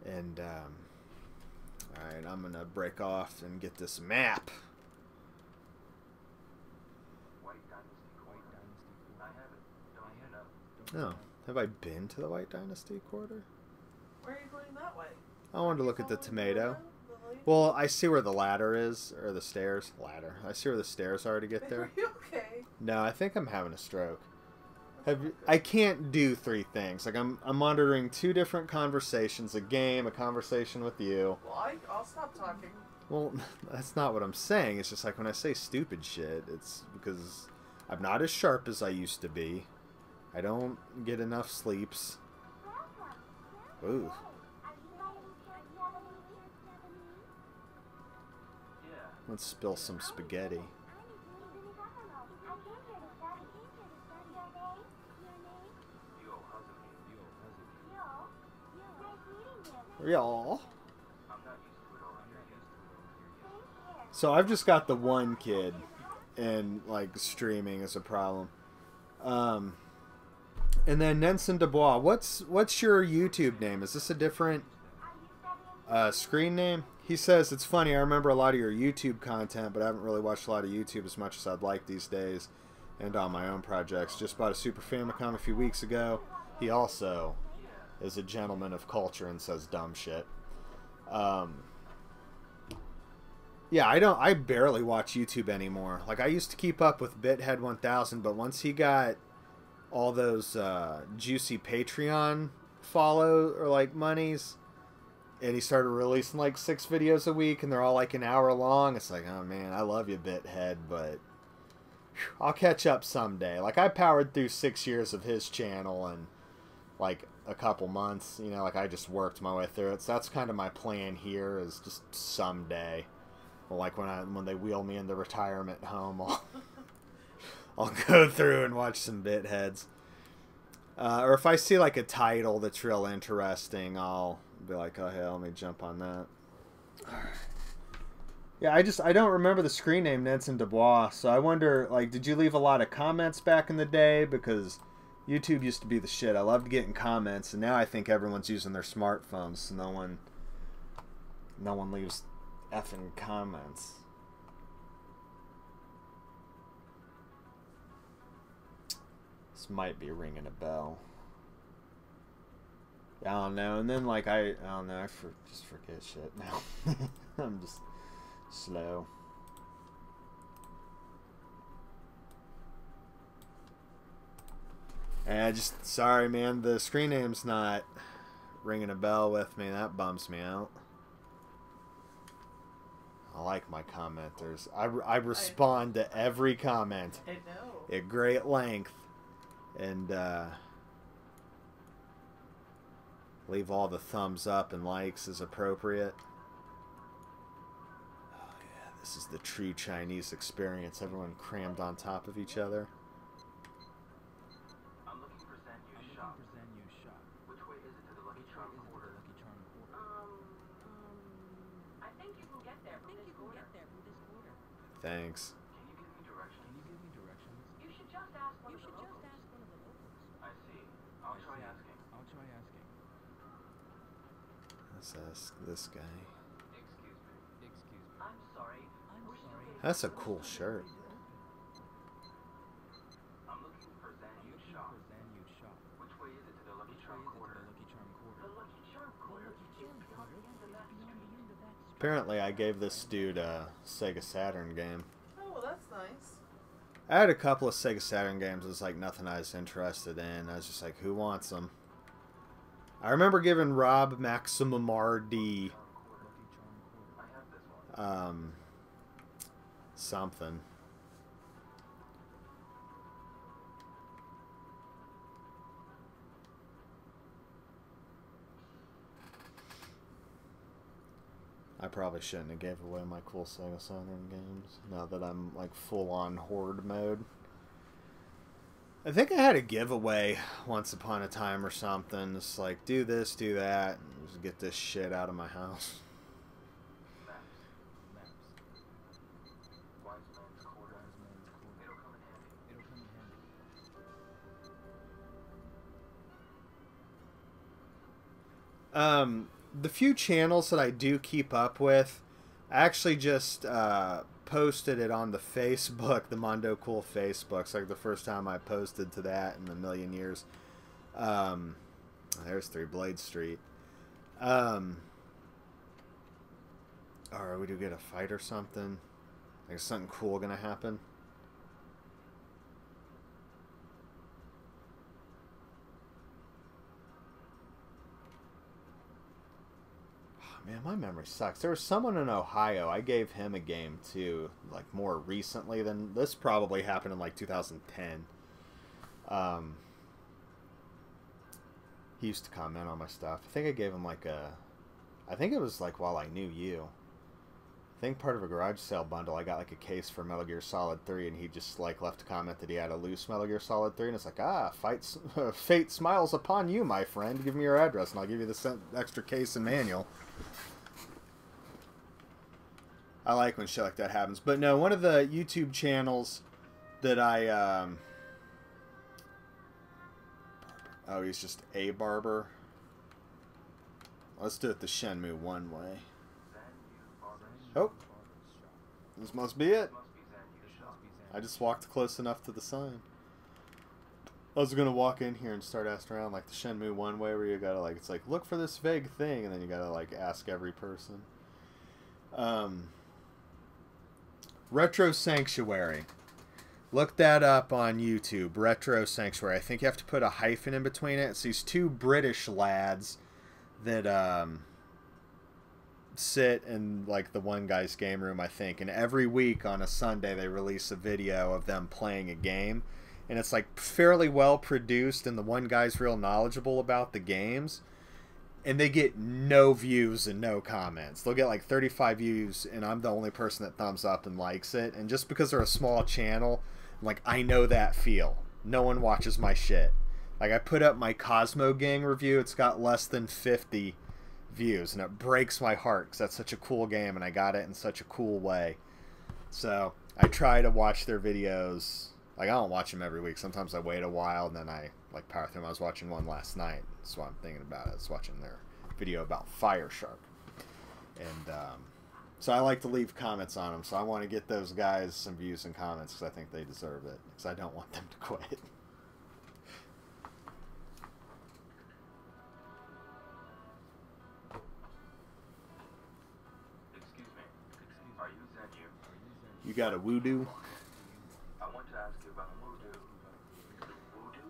and um, all right, I'm gonna break off and get this map. White Dynasty White Quarter. Dynasty I Quarter. have it. Don't you Oh, have I been to the White Dynasty Quarter? Where are you going that way? I wanted to look at the tomato. the? Well, I see where the ladder is, or the stairs. Ladder. I see where the stairs are to get there. Are you okay? No, I think I'm having a stroke. Have I can't do three things. Like I'm, I'm monitoring two different conversations: a game, a conversation with you. Well, I, I'll stop talking. Well, that's not what I'm saying. It's just like when I say stupid shit, it's because I'm not as sharp as I used to be. I don't get enough sleeps. Ooh. Let's spill some spaghetti. Y'all. So I've just got the one kid, and like streaming is a problem. Um, and then Nenson Dubois. What's what's your YouTube name? Is this a different uh, screen name? He says it's funny. I remember a lot of your YouTube content, but I haven't really watched a lot of YouTube as much as I'd like these days, and on my own projects. Just bought a Super Famicom a few weeks ago. He also is a gentleman of culture and says dumb shit. Um, yeah, I don't. I barely watch YouTube anymore. Like I used to keep up with Bithead 1000, but once he got all those uh, juicy Patreon follow or like monies, and he started releasing like six videos a week, and they're all like an hour long. It's like, oh man, I love you, Bithead, but I'll catch up someday. Like I powered through six years of his channel and like a couple months. You know, like I just worked my way through it. So that's kind of my plan here is just someday. Like when I when they wheel me into retirement home, I'll I'll go through and watch some bit heads. Uh, or if I see like a title that's real interesting, I'll be like, oh hell, let me jump on that. Yeah, I just I don't remember the screen name Nenson Dubois, so I wonder like, did you leave a lot of comments back in the day? Because YouTube used to be the shit. I loved getting comments, and now I think everyone's using their smartphones, so no one no one leaves effing comments. This might be ringing a bell. I don't know. And then like I, I don't know. I for, just forget shit now. I'm just slow. And I just sorry, man. The screen name's not ringing a bell with me. That bums me out. I'll like my commenters. I, I respond to every comment I know. at great length and uh, leave all the thumbs up and likes as appropriate. Oh, yeah, this is the true Chinese experience. Everyone crammed on top of each other. I'm looking for Zanyu's shop. Which way is it to the Lucky Charm quarter? Um, I think you can get there from this corner. Thanks. Can you give me directions? You should just ask one of the locals. I see. I'll try asking. Let's ask this guy. Excuse me. I'm sorry. We're still getting That's a cool shirt. I'm looking for Zanyu's shop. Which way is it to the Lucky Charm quarter? The Lucky Charm quarter is beyond the end of that street. Apparently, I gave this dude a Sega Saturn game. Oh, well, that's nice. I had a couple of Sega Saturn games. It was like nothing I was interested in. I was just like, who wants them? I remember giving Rob Maximum RD um, something. I probably shouldn't have gave away my cool Sega Saturn games now that I'm like full on horde mode. I think I had a giveaway once upon a time or something. It's like do this, do that, and just get this shit out of my house. Um, the few channels that I do keep up with, I actually just uh, posted it on the Facebook, the Mondo Cool Facebook. It's like the first time I posted to that in a million years. Um, there's Three Blade Street. Um, or we do get a fight or something. Like something cool gonna happen. Man, my memory sucks. There was someone in Ohio. I gave him a game too, like more recently than this. Probably happened in like 2010. Um, he used to comment on my stuff. I think I gave him like a. I think it was like while I knew you. I think part of a garage sale bundle, I got like a case for Metal Gear Solid 3, and he just like left a comment that he had a loose Metal Gear Solid 3, and it's like, ah, fight, fate smiles upon you, my friend. Give me your address, and I'll give you the extra case and manual. I like when shit like that happens. But no, one of the YouTube channels that I um Oh, he's just a barber. Let's do it the Shenmue one way. Oh, this must be it. I just walked close enough to the sign. I was gonna walk in here and start asking around like the Shenmue one way where you gotta like it's like look for this vague thing and then you gotta like ask every person. Um Retro Sanctuary. Look that up on YouTube. Retro Sanctuary. I think you have to put a hyphen in between it. It's these two British lads that um sit in like the one guy's game room, I think, and every week on a Sunday they release a video of them playing a game, and it's like fairly well produced, and the one guy's real knowledgeable about the games, and they get no views and no comments. They'll get like 35 views, and I'm the only person that thumbs up and likes it, and just because they're a small channel, like I know that feel. No one watches my shit. Like I put up my Cosmo Gang review, it's got less than 50 views, and it breaks my heart because that's such a cool game, and I got it in such a cool way. So I try to watch their videos. Like I don't watch them every week. Sometimes I wait a while and then I like power through them. I was watching one last night. That's I'm thinking about. It. I was watching their video about Fire Shark, and um, so I like to leave comments on them. So I want to get those guys some views and comments because I think they deserve it. Because I don't want them to quit. got a voodoo? I want to ask you about voodoo. Voodoo?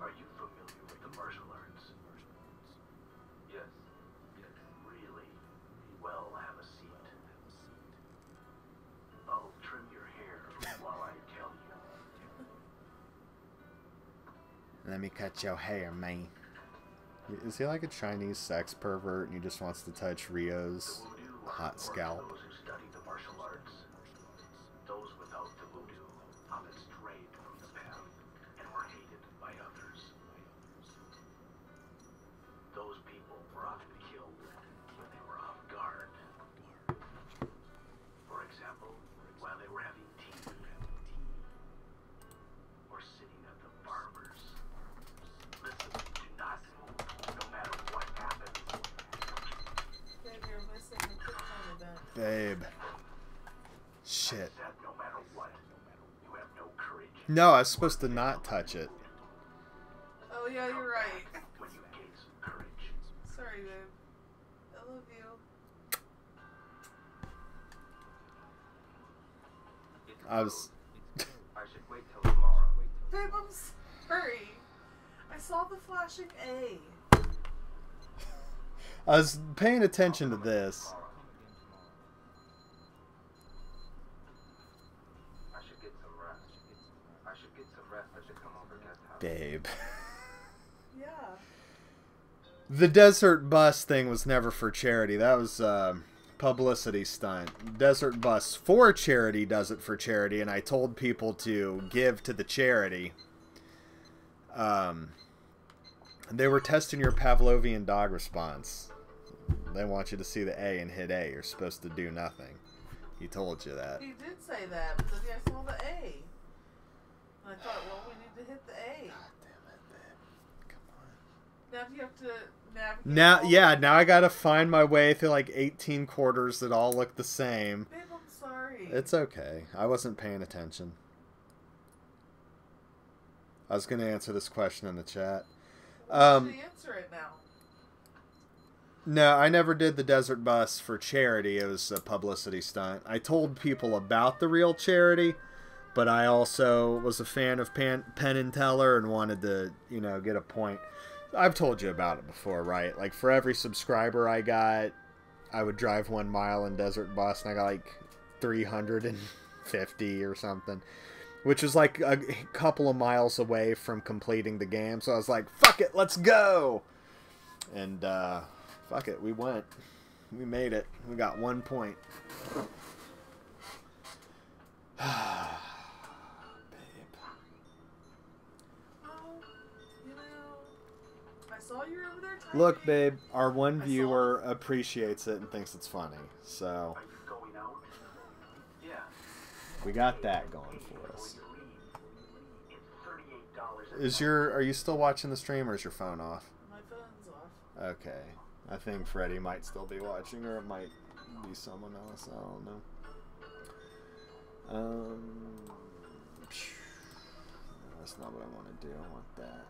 Are you familiar with the martial arts? Yes. Yes. Really? Well, have a seat. I'll trim your hair while I tell you. Let me cut your hair, man. Is he like a Chinese sex pervert and he just wants to touch Ryo's hot scalp? Babe. Shit. No matter what, you have no courage No, I was supposed to not touch it. Oh yeah, you're right. when you gain some courage. Sorry, babe. I love you. I was. I should wait till tomorrow. Babe, I'm sorry. I saw the flashing A. I was paying attention to this. I should get some rest. I should get some rest at the come over guest house. Babe. Yeah. The desert bus thing was never for charity. That was um publicity stunt. Desert bus for charity does it for charity, and I told people to give to the charity. Um, they were testing your Pavlovian dog response. They want you to see the A and hit A. You're supposed to do nothing. He told you that. He did say that, but then I saw the A. And I thought, well, we hit the A. God damn it, babe. Come on. Now you have to navigate? Now, yeah, now I gotta find my way through like 18 quarters that all look the same. Babe, I'm sorry. It's okay. I wasn't paying attention. I was going to answer this question in the chat. Um, answer it now? No, I never did the desert bus for charity. It was a publicity stunt. I told people about the real charity, but I also was a fan of Pan- Penn and Teller and wanted to, you know, get a point. I've told you about it before, right? Like for every subscriber I got, I would drive one mile in desert bus, and I got like 350 or something, which was like a couple of miles away from completing the game. So I was like, "Fuck it, let's go!" And uh, fuck it, we went. We made it. We got one point. saw you were over there. Typing. Look, babe, our one I viewer appreciates it and thinks it's funny. So Are you going out? Yeah. we got that going for us. It's thirty-eight dollars. Is your are you still watching the stream or is your phone off? My phone's off. Okay. I think Freddie might still be watching or it might be someone else. I don't know. Um that's not what I want to do. I want that.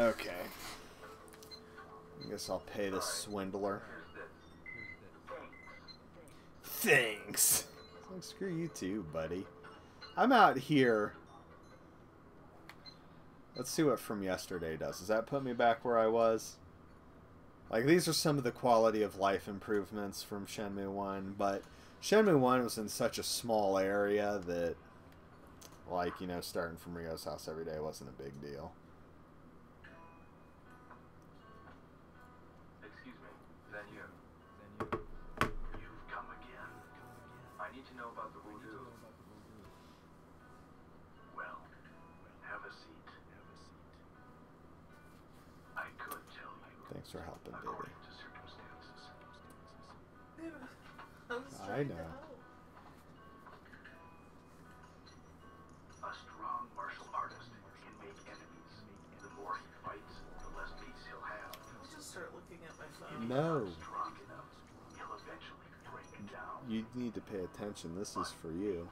Okay. I guess I'll pay this swindler. Thanks. Like, screw you too, buddy. I'm out here. Let's see what from yesterday does. Does that put me back where I was? Like these are some of the quality of life improvements from Shenmue 1, but Shenmue 1 was in such a small area that like, you know, starting from Ryo's house every day wasn't a big deal. Helping, baby. According to circumstances. Babe, I was I trying to know. A strong martial artist can make enemies. The more he fights, the less peace he'll have. Let's just start looking at my phone. No. Strong enough, he'll eventually break down. You need to pay attention. This is for you.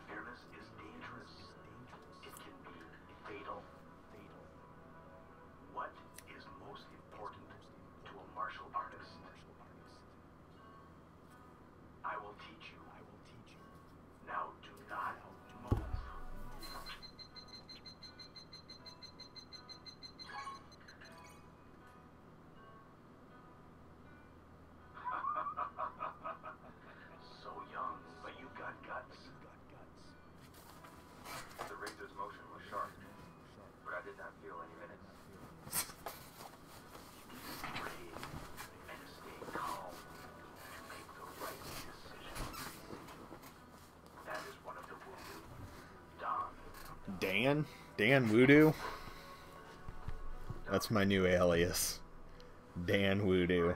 Dan? Voodoo? That's my new alias. Dan Voodoo.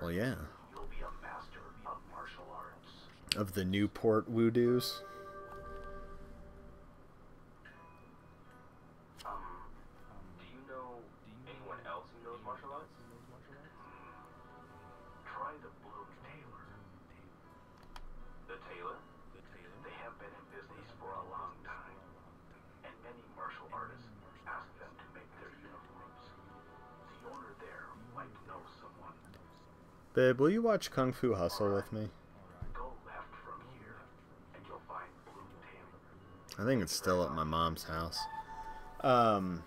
Well, yeah. Of the Newport judge Babe, will you watch Kung Fu Hustle with me? Go left from here, and you'll find Bloom Tailor. I think it's still at my mom's house. Um,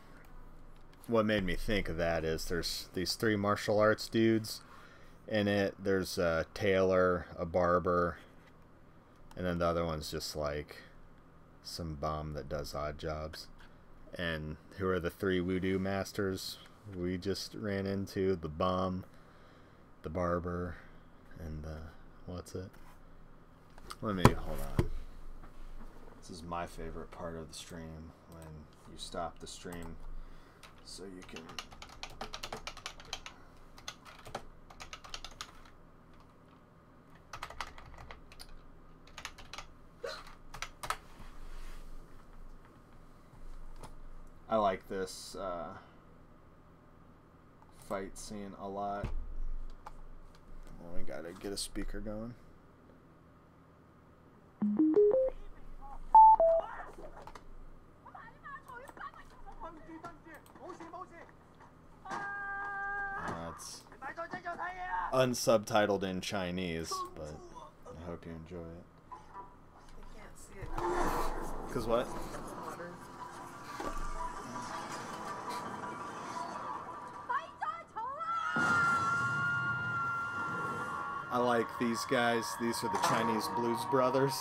what made me think of that is there's these three martial arts dudes in it. There's a tailor, a barber, and then the other one's just like some bum that does odd jobs. And who are the three voodoo masters we just ran into? The bum, the barber, and the what's it? Let me hold on. This is my favorite part of the stream when you stop the stream so you can. I like this uh, fight scene a lot. We gotta get a speaker going. That's unsubtitled in Chinese, but I hope you enjoy it. I can't see it. Cause what? I like these guys. These are the Chinese Blues Brothers.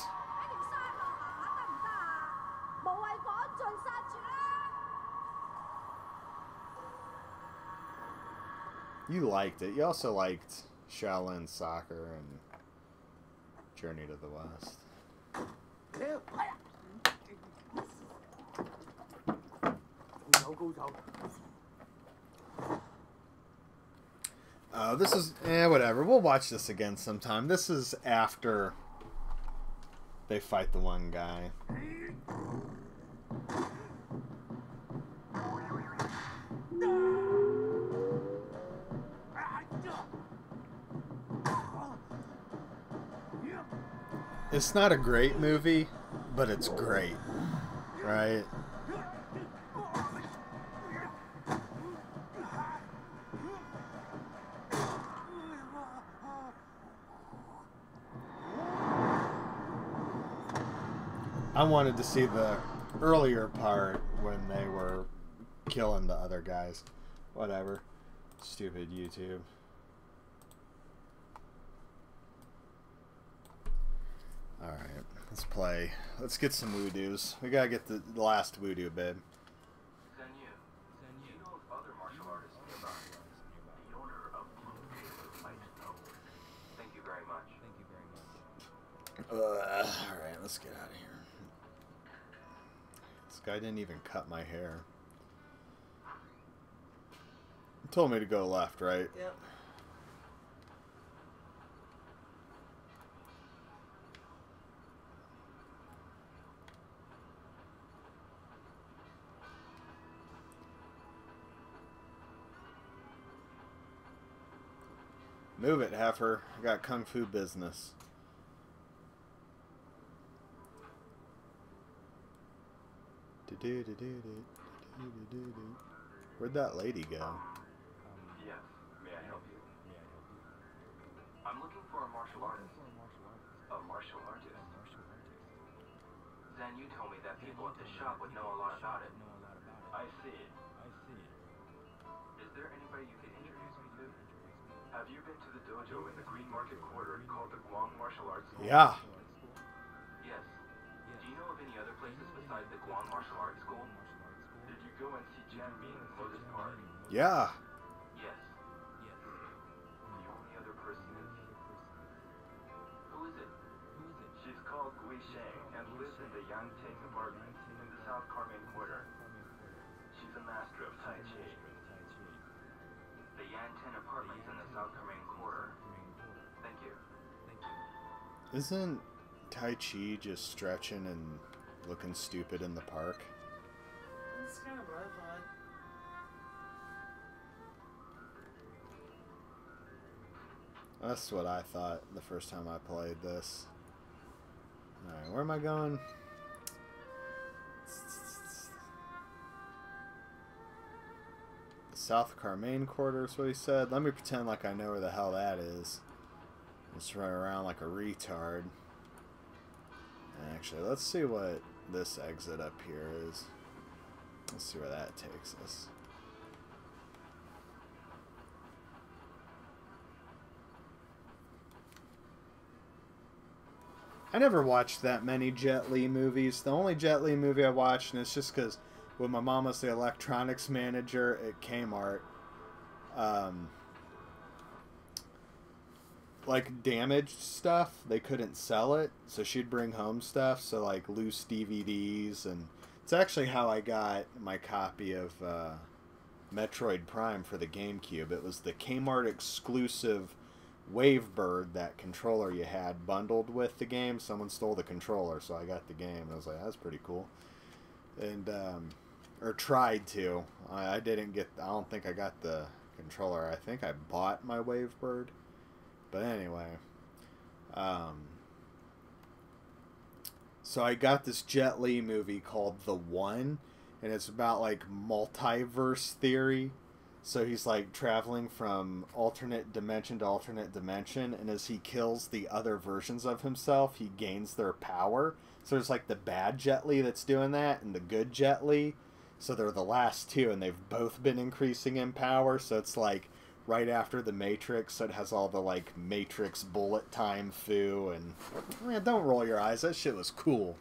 You liked it. You also liked Shaolin Soccer and Journey to the West. Uh, this is eh, whatever. We'll watch this again sometime. This is after they fight the one guy. It's not a great movie, but it's great, right? I wanted to see the earlier part when they were killing the other guys. Whatever. Stupid YouTube. Alright, let's play. Let's get some woodoos. We gotta get the last voodoo, much. Uh, Alright, let's get out of here. Guy didn't even cut my hair. He told me to go left, right? Yep. Move it, heifer. I got kung fu business. Where'd that lady go? Yes. May I help you? I'm looking for a martial artist. A martial artist. Then you told me that people at the shop would know a lot about it. I see. Is there anybody you introduce me to? Have you been to the dojo in the Green Market Quarter called the Guang Martial Arts? Yeah. Yeah. Yes. The only other person is. Who is it? She's called Gui Sheng and lives in the Yangting apartment in the South Carmine Quarter. She's a master of Tai Chi. The Yantian apartment's in the South Carmine Quarter. Thank you. Thank you. Isn't Tai Chi just stretching and looking stupid in the park? That's kind of. That's what I thought the first time I played this. Alright, where am I going? The South Carmine Quarter is what he said. Let me pretend like I know where the hell that is. Just run around like a retard. Actually, let's see what this exit up here is. Let's see where that takes us. I never watched that many Jet Li movies. The only Jet Li movie I watched, and it's just because when my mom was the electronics manager at Kmart, um, like damaged stuff, they couldn't sell it, so she'd bring home stuff, so like loose DVDs, and it's actually how I got my copy of uh, Metroid Prime for the GameCube. It was the Kmart exclusive Wavebird, that controller you had bundled with the game. Someone stole the controller, so I got the game. I was like, that's pretty cool. And, um, or tried to. I, I didn't get, I don't think I got the controller. I think I bought my Wavebird. But anyway, um, so I got this Jet Li movie called The One, and it's about like multiverse theory. So he's like traveling from alternate dimension to alternate dimension, and as he kills the other versions of himself, he gains their power. So there's like the bad Jet Li that's doing that, and the good Jet Li. So they're the last two, and they've both been increasing in power. So it's like right after the Matrix, so it has all the like Matrix bullet time foo, and man, don't roll your eyes. That shit was cool.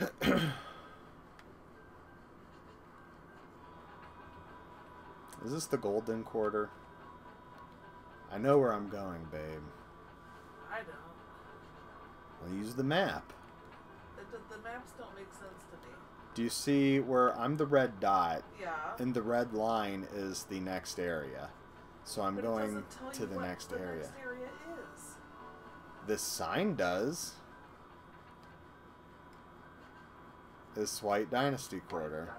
Is this the golden quarter? I know where I'm going, babe. I don't. I'll use the map. The, the, maps don't make sense. Do you see where I'm the red dot Yeah. and the red line is the next area? So I'm but going to the next the area. Next area is. This sign does. This White Dynasty quarter.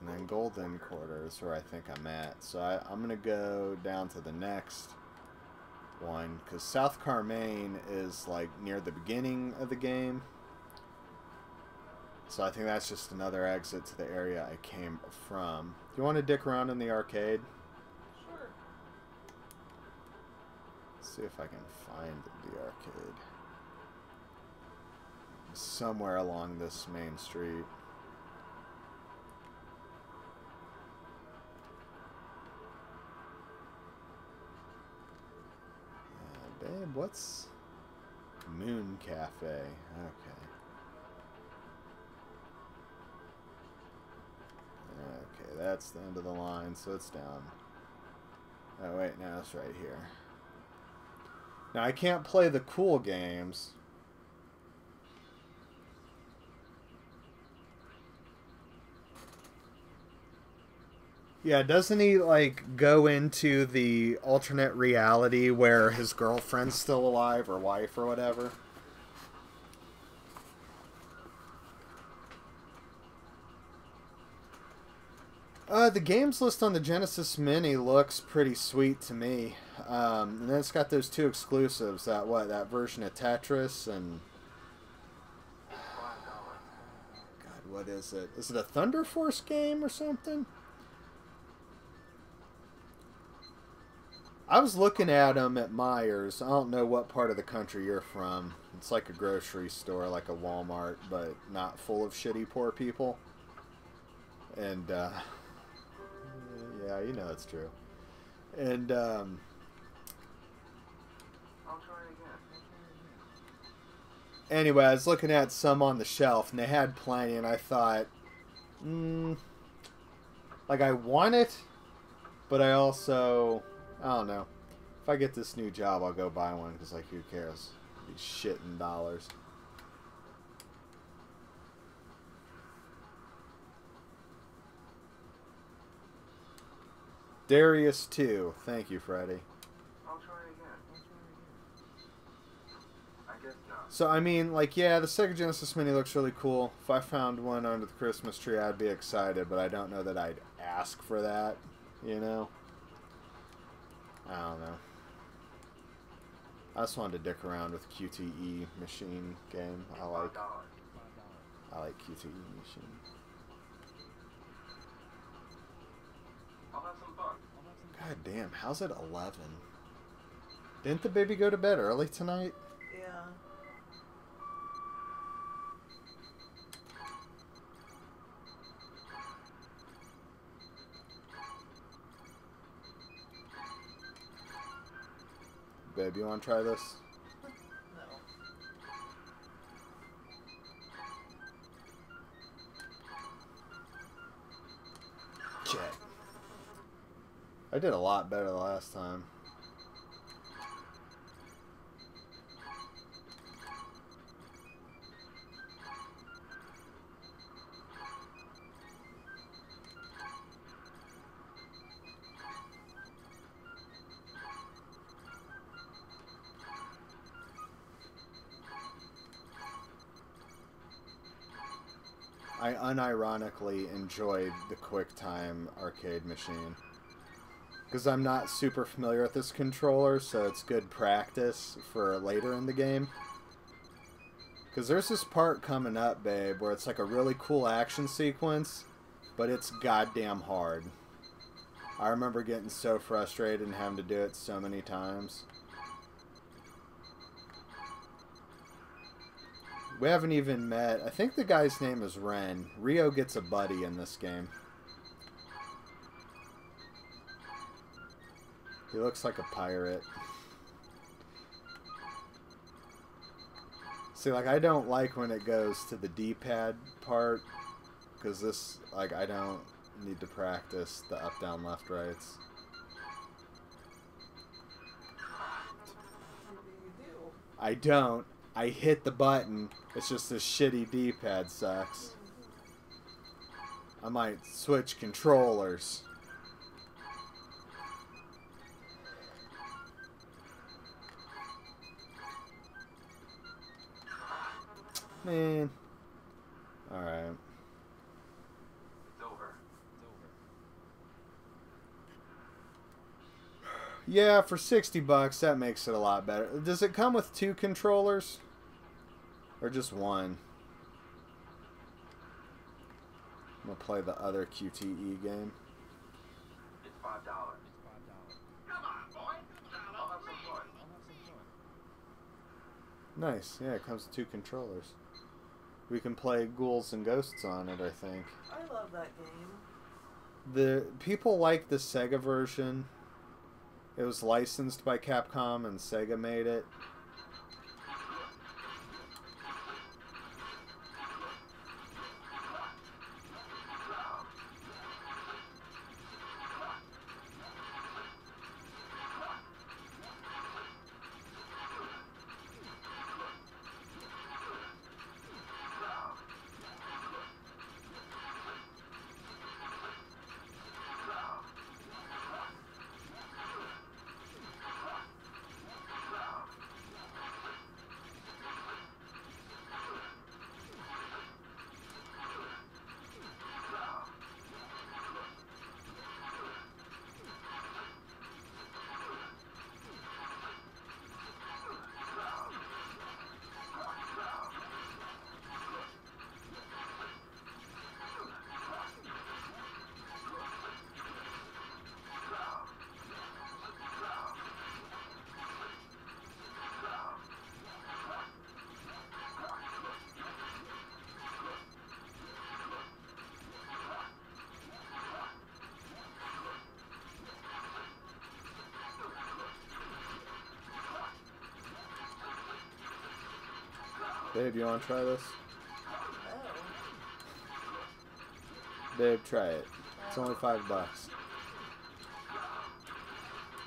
And then Golden Quarter is where I think I'm at. So I, I'm going to go down to the next one. Because South Carmine is like near the beginning of the game. So I think that's just another exit to the area I came from. Do you want to dick around in the arcade? Sure. see if I can find the arcade. Somewhere along this main street. Uh, babe, what's Moon Cafe? Okay. Okay, that's the end of the line, so it's down. Oh wait, now it's right here. Now I can't play the cool games. Yeah, doesn't he like go into the alternate reality where his girlfriend's still alive or wife or whatever? Uh, the games list on the Genesis Mini looks pretty sweet to me. Um, and then it's got those two exclusives. That what? That version of Tetris and God, what is it? Is it a Thunder Force game or something? I was looking at them at Meijers. I don't know what part of the country you're from. It's like a grocery store, like a Walmart, but not full of shitty poor people. And uh, yeah, you know it's true. And um, I'll try again. anyway, I was looking at some on the shelf, and they had plenty, and I thought, mm, like I want it, but I also I don't know. If I get this new job, I'll go buy one because like who cares? Be shitting dollars. Darius two. Thank you, Freddie. I'll try again. I guess not. So I mean, like, yeah, the Sega Genesis Mini looks really cool. If I found one under the Christmas tree, I'd be excited, but I don't know that I'd ask for that. You know? I don't know. I just wanted to dick around with QTE machine game. I like I like QTE machine. God damn, how's it eleven? Didn't the baby go to bed early tonight? Yeah. Babe, you want to try this? I did a lot better the last time. I unironically enjoyed the QuickTime arcade machine. Because I'm not super familiar with this controller, so it's good practice for later in the game. Because there's this part coming up, babe, where it's like a really cool action sequence, but it's goddamn hard. I remember getting so frustrated and having to do it so many times. We haven't even met. I think the guy's name is Ren. Ryo gets a buddy in this game. He looks like a pirate. See, like, I don't like when it goes to the D-pad part. Because this, like, I don't need to practice the up, down, left, rights. I don't. I hit the button. It's just this shitty D-pad sucks. I might switch controllers. Man. Alright. It's over. Yeah, for 60 bucks, that makes it a lot better. Does it come with two controllers? Or just one? I'm gonna play the other QTE game. It's five dollars. Come on, boy. I'll have some fun. Nice. Yeah, it comes with two controllers. We can play Ghouls and Ghosts on it, I think. I love that game. The people like the Sega version. It was licensed by Capcom and Sega made it. Babe, you want to try this? Babe, try it. It's only five bucks.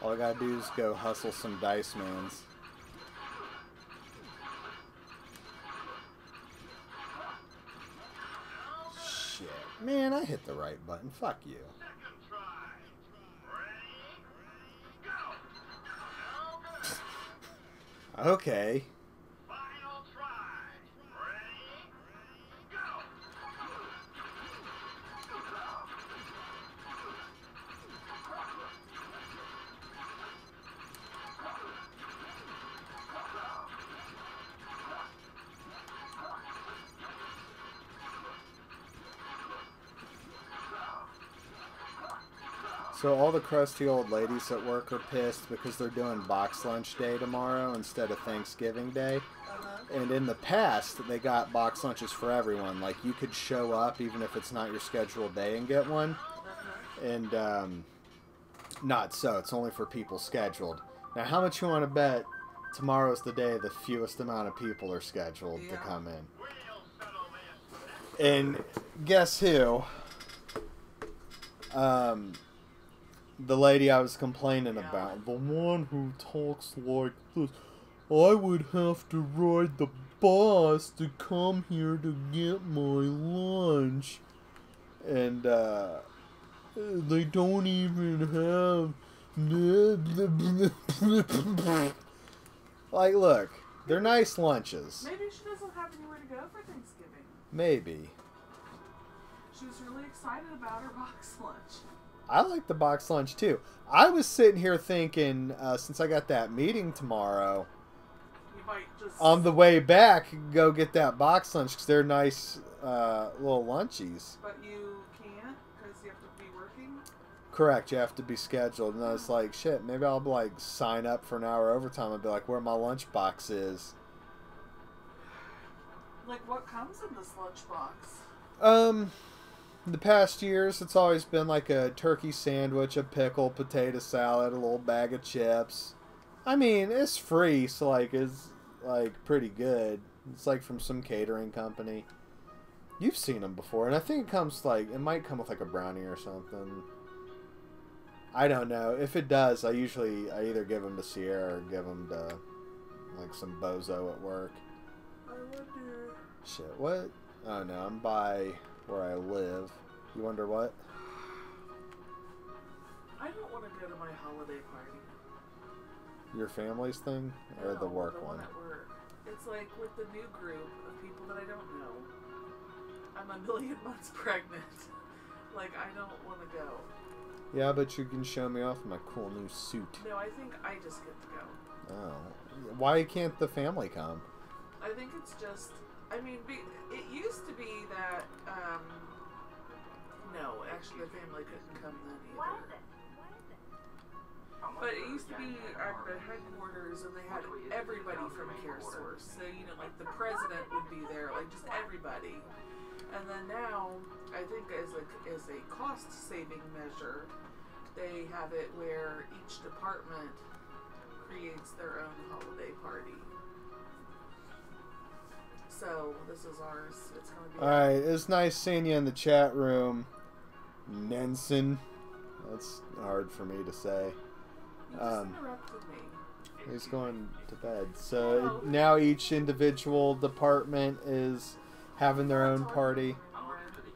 All I gotta do is go hustle some dice mans. Shit. Man, I hit the right button. Fuck you. Okay. So all the crusty old ladies at work are pissed because they're doing box lunch day tomorrow instead of Thanksgiving Day. Uh-huh. And in the past, they got box lunches for everyone. Like you could show up even if it's not your scheduled day and get one. Uh-huh. And um, not so. It's only for people scheduled. Now, how much you want to bet tomorrow's the day the fewest amount of people are scheduled to come in? We'll settle this. And guess who? Um, the lady I was complaining about, the one who talks like this. I would have to ride the bus to come here to get my lunch, and uh, they don't even have. Like, look, they're nice lunches. Maybe she doesn't have anywhere to go for Thanksgiving. Maybe. She was really excited about her box lunch. I like the box lunch too. I was sitting here thinking, uh, since I got that meeting tomorrow, You might just. on the way back, go get that box lunch because they're nice uh, little lunchies. But you can't because you have to be working. Correct, you have to be scheduled. And I was like, shit, maybe I'll like sign up for an hour overtime and be like, where my lunch box is. Like, what comes in this lunchbox? Um, the past years, it's always been like a turkey sandwich, a pickle, potato salad, a little bag of chips. I mean, it's free, so like it's like pretty good. It's like from some catering company. You've seen them before, and I think it comes like it might come with like a brownie or something. I don't know. If it does, I usually I either give them to Sierra or give them to like some bozo at work. I wonder. Shit, what? Oh no, I'm by where I live. You wonder what? I don't want to go to my holiday party. Your family's thing or No, the work the one? at work. It's like with the new group of people that I don't know. I'm a million months pregnant. like I don't want to go. Yeah, but you can show me off my cool new suit. No, I think I just get to go. Oh, why can't the family come? I think it's just. I mean, be, it used to be that. Um, no, actually, the family couldn't come then either. is it? What is it? But it used to be at the headquarters, and they had everybody from CareSource. So you know, like the president would be there, like just everybody. And then now, I think as a as a cost saving measure, they have it where each department creates their own holiday party. So this is ours. It's gonna be. All right, it's nice seeing you in the chat room, Nenson. That's hard for me to say. You just um, interrupted me. He's going to bed. So now each individual department is having their own party.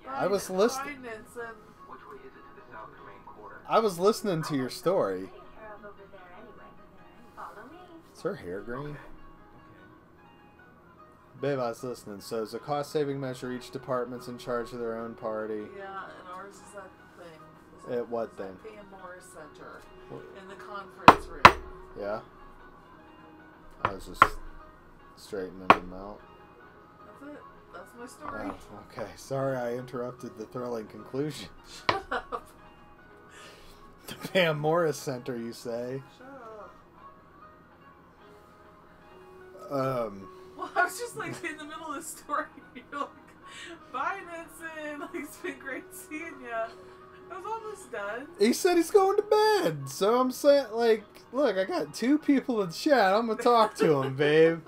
I was listening. Bye, Nenson. Which way is it to the South Korean quarter? I was listening to your story. Take care of over there anyway. Follow me. Is her hair green? Okay. Babe, I was listening. So as a cost saving measure, each department's in charge of their own party. Yeah, and ours is that thing. At what thing? Pam Morris Center Wh- in the conference room. Yeah? I was just straightening them out. That's it. That's my story. Oh, okay. Sorry I interrupted the thrilling conclusion. Shut up. The Pam Morris Center, you say? Shut up. Um, Well, I was just like in the middle of the story. You're like, bye, Nenson. Like, it's been great seeing ya. I was almost done. he said he's going to bed. So I'm saying, like, look, I got two people in chat. I'm going to talk to them, babe.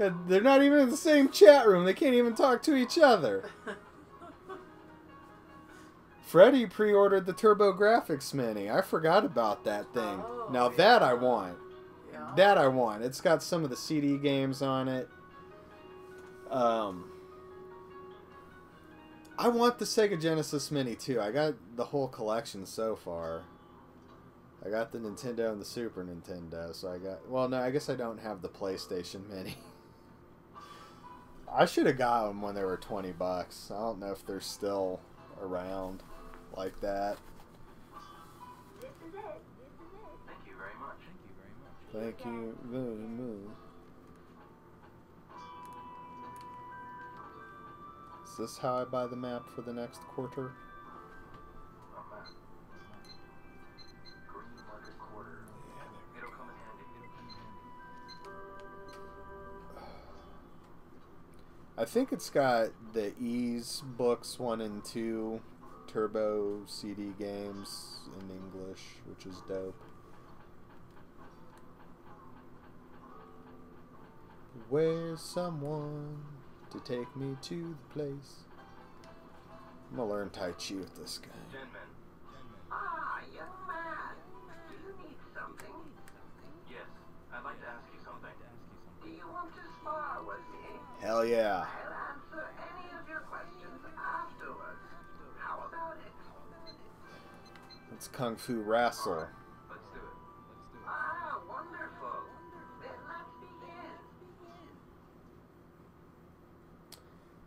And They're not even in the same chat room. They can't even talk to each other. Freddie pre-ordered the TurboGrafx Mini. I forgot about that thing. Oh, now that I want. Yeah. That I want. It's got some of the CD games on it. Um, I want the Sega Genesis Mini too. I got the whole collection so far. I got the Nintendo and the Super Nintendo, so I got. Well, no, I guess I don't have the PlayStation Mini. I should have got them when they were twenty bucks. I don't know if they're still around like that. This is it. This is it. Thank you very much. Thank you very much. Thank you very much. This how I buy the map for the next quarter? I think it's got the Ys books one and two, Turbo CD games in English, which is dope. Where's someone to take me to the place? I'm gonna learn Tai Chi with this guy. Gentlemen. Ah, young man. Do you need something? Yes, I'd like to ask you something. Do you want to spar with me? Hell yeah. I'll answer any of your questions afterwards. How about it? It's Kung Fu Wrestle.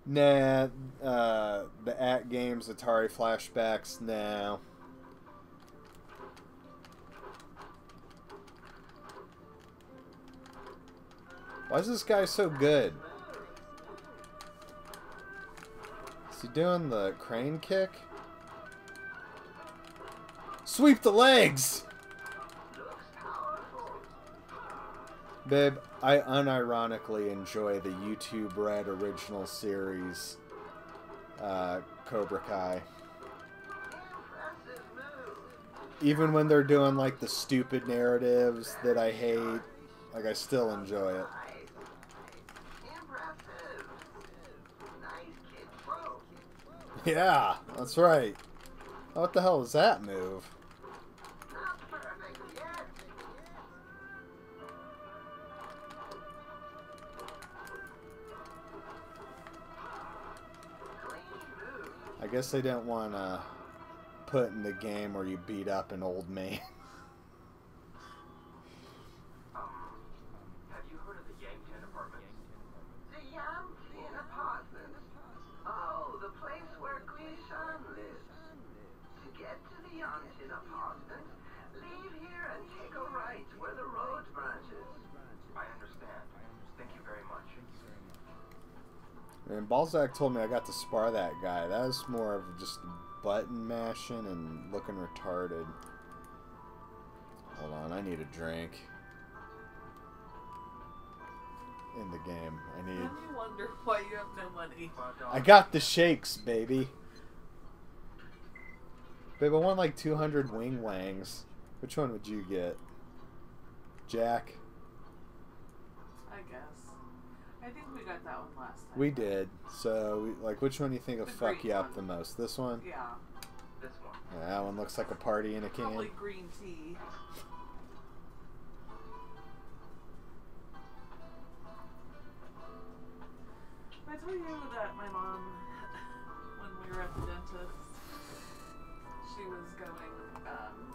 Nah, uh, the at games, Atari flashbacks, nah. Why is this guy so good? Is he doing the crane kick? Sweep the legs! Babe, I unironically enjoy the YouTube Red original series, uh, Cobra Kai. Even when they're doing like the stupid narratives that I hate, like I still enjoy it. Yeah, that's right. What the hell is that move? I guess they didn't want to put in the game where you beat up an old man. And Balzac told me I got to spar that guy. That was more of just button mashing and looking retarded. Hold on, I need a drink. In the game, I need. Then you wonder why you have no money. I got the shakes, baby. Babe, I want like 200 wing wangs. Which one would you get? Jack? I guess. I think we got that one last time. We did. So, we, like, which one do you think will fuck green you up the most? This one? Yeah. this one. Yeah, that one looks like a party in a can. Probably green tea. I told you that my mom, when we were at the dentist, she was going, um, like,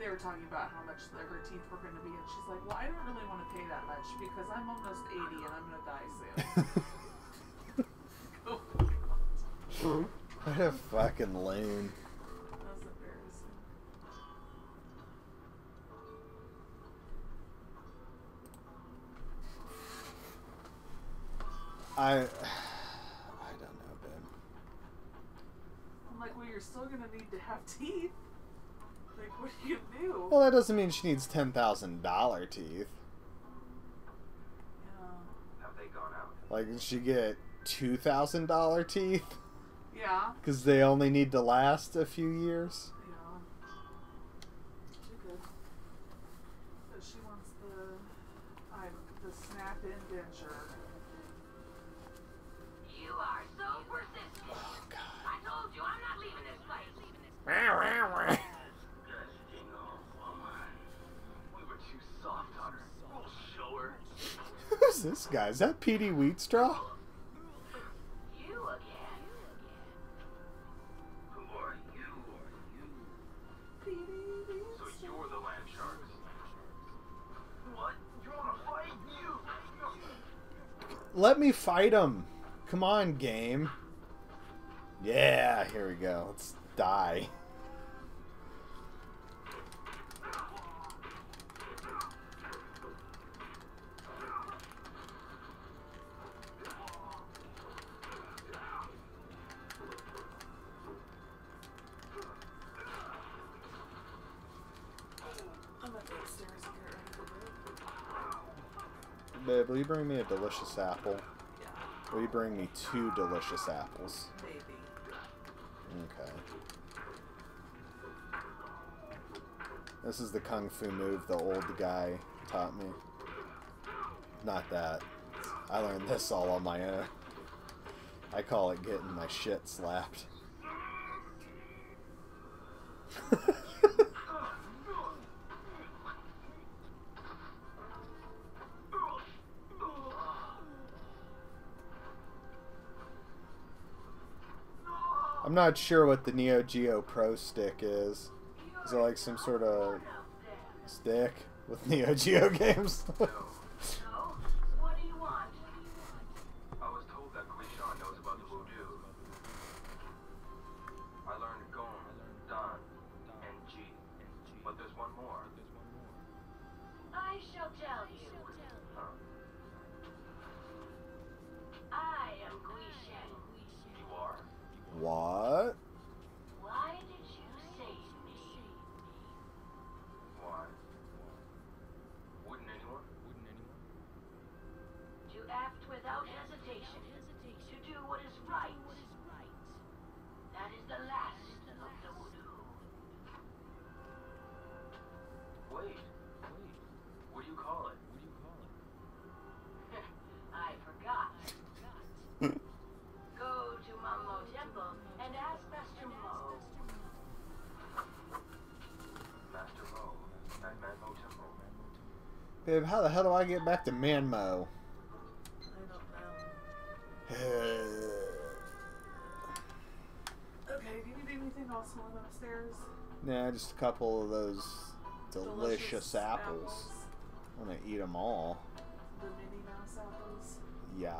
they were talking about how much the, her teeth were going to be, and she's like, well, I don't really want to pay that much because I'm almost 80 and I'm going to die soon. oh my god. what a fucking loon. That's embarrassing. I. I don't know, babe. I'm like, well, you're still gonna need to have teeth. Like, what do you do? Well, that doesn't mean she needs $10,000 teeth. Yeah. Have they gone out? Like, does she get $2,000 teeth? Yeah. Because they only need to last a few years? Yeah. She could. But she wants the, I, the snap-in denture. You are so persistent. Oh, God. I told you I'm not This guy? Is that Petey Wheatstraw? You again. You? So you're the land sharks. What? You wanna fight? You? Let me fight him. Come on, game. Yeah, here we go. Let's die. Will you bring me a delicious apple? Will you bring me two delicious apples? maybe. Okay. This is the kung fu move the old guy taught me. Not that. I learned this all on my own. I call it getting my shit slapped. I'm not sure what the Neo Geo Pro stick is. Is it like some sort of stick with Neo Geo games? how the hell do I get back to Man Mo? I don't know. Okay, do you need anything else I'm upstairs? nah, just a couple of those delicious, apples. I want to eat them all. The Minnie Mouse apples. Yeah.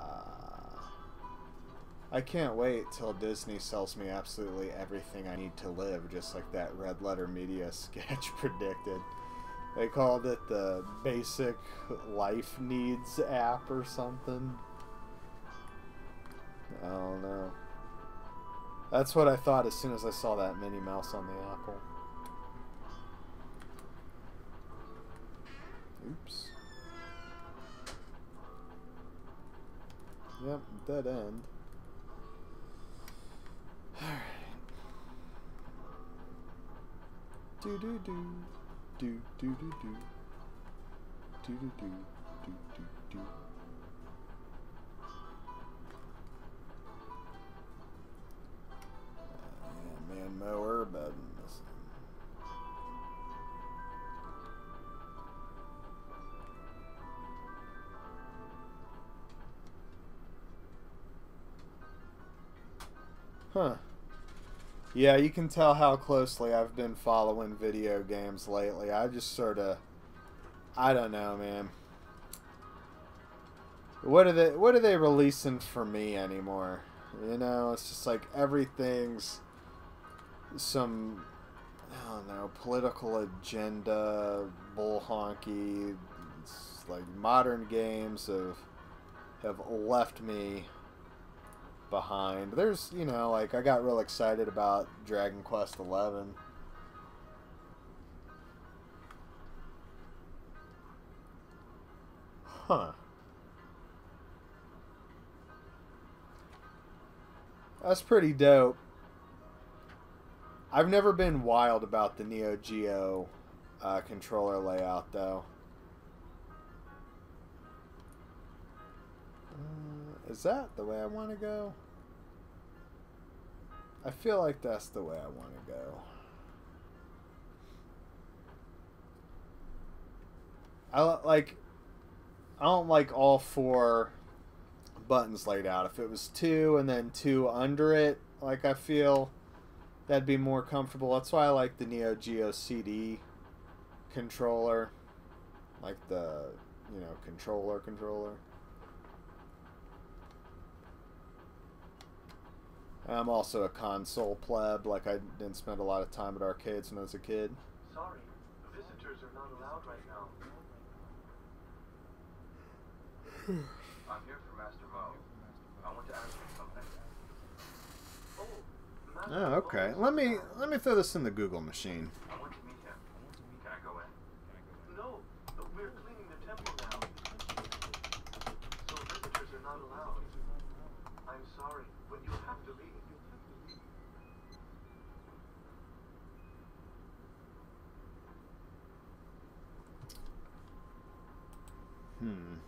I can't wait till Disney sells me absolutely everything I need to live, just like that Red Letter Media sketch predicted. They called it the Basic Life Needs app or something. I don't know. That's what I thought as soon as I saw that Minnie Mouse on the apple. Oops. Yep, dead end. Alright. Do do do. Do do do do. Do do do. Do do do. Uh, man mower, but Huh. Yeah, you can tell how closely I've been following video games lately. I just sort of I don't know, man. What are they what are they releasing for me anymore? You know, it's just like everything's some I don't know, political agenda, bull honky. It's like modern games have have left me behind. There's, you know, like I got real excited about Dragon Quest Eleven. Huh. That's pretty dope. I've never been wild about the Neo Geo uh, controller layout, though. Is that the way I want to go? I feel like that's the way I want to go. I like. I don't like all four buttons laid out. If it was two and then two under it, like I feel that'd be more comfortable. That's why I like the Neo Geo CD controller, like the you know controller controller. I'm also a console pleb. Like I didn't spend a lot of time at arcades when I was a kid. Sorry, visitors are not allowed right now. I'm here for Master Mo. I want to ask him something. Oh, Master Oh, okay. Let me let me throw this in the Google machine. I want to meet him. Can I go in? No, we're cleaning the temple now. So visitors are not allowed. I'm sorry, but you'll have to leave. Hmm.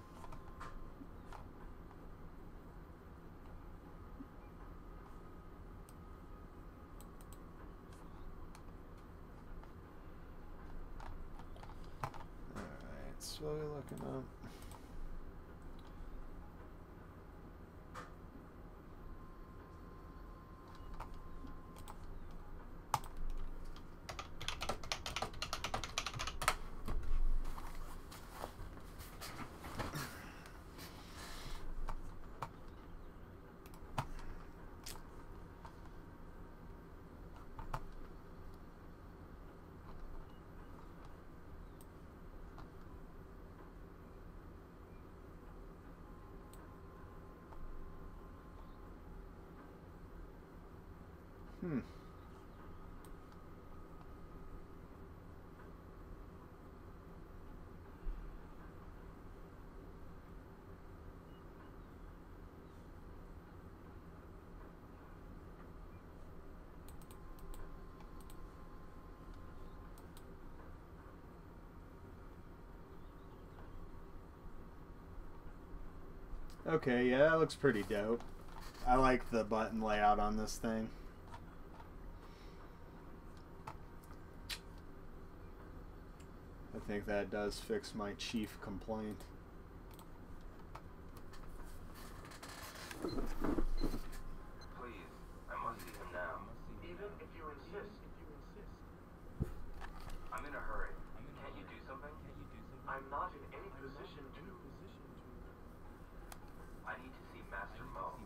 Alright, slowly looking up. Hmm. Okay, yeah, that looks pretty dope. I like the button layout on this thing. Think that does fix my chief complaint. Please, I must see him now. Even if you insist. I'm in a hurry. Can't you do something? I'm not in any position to. I need to see Master Mo.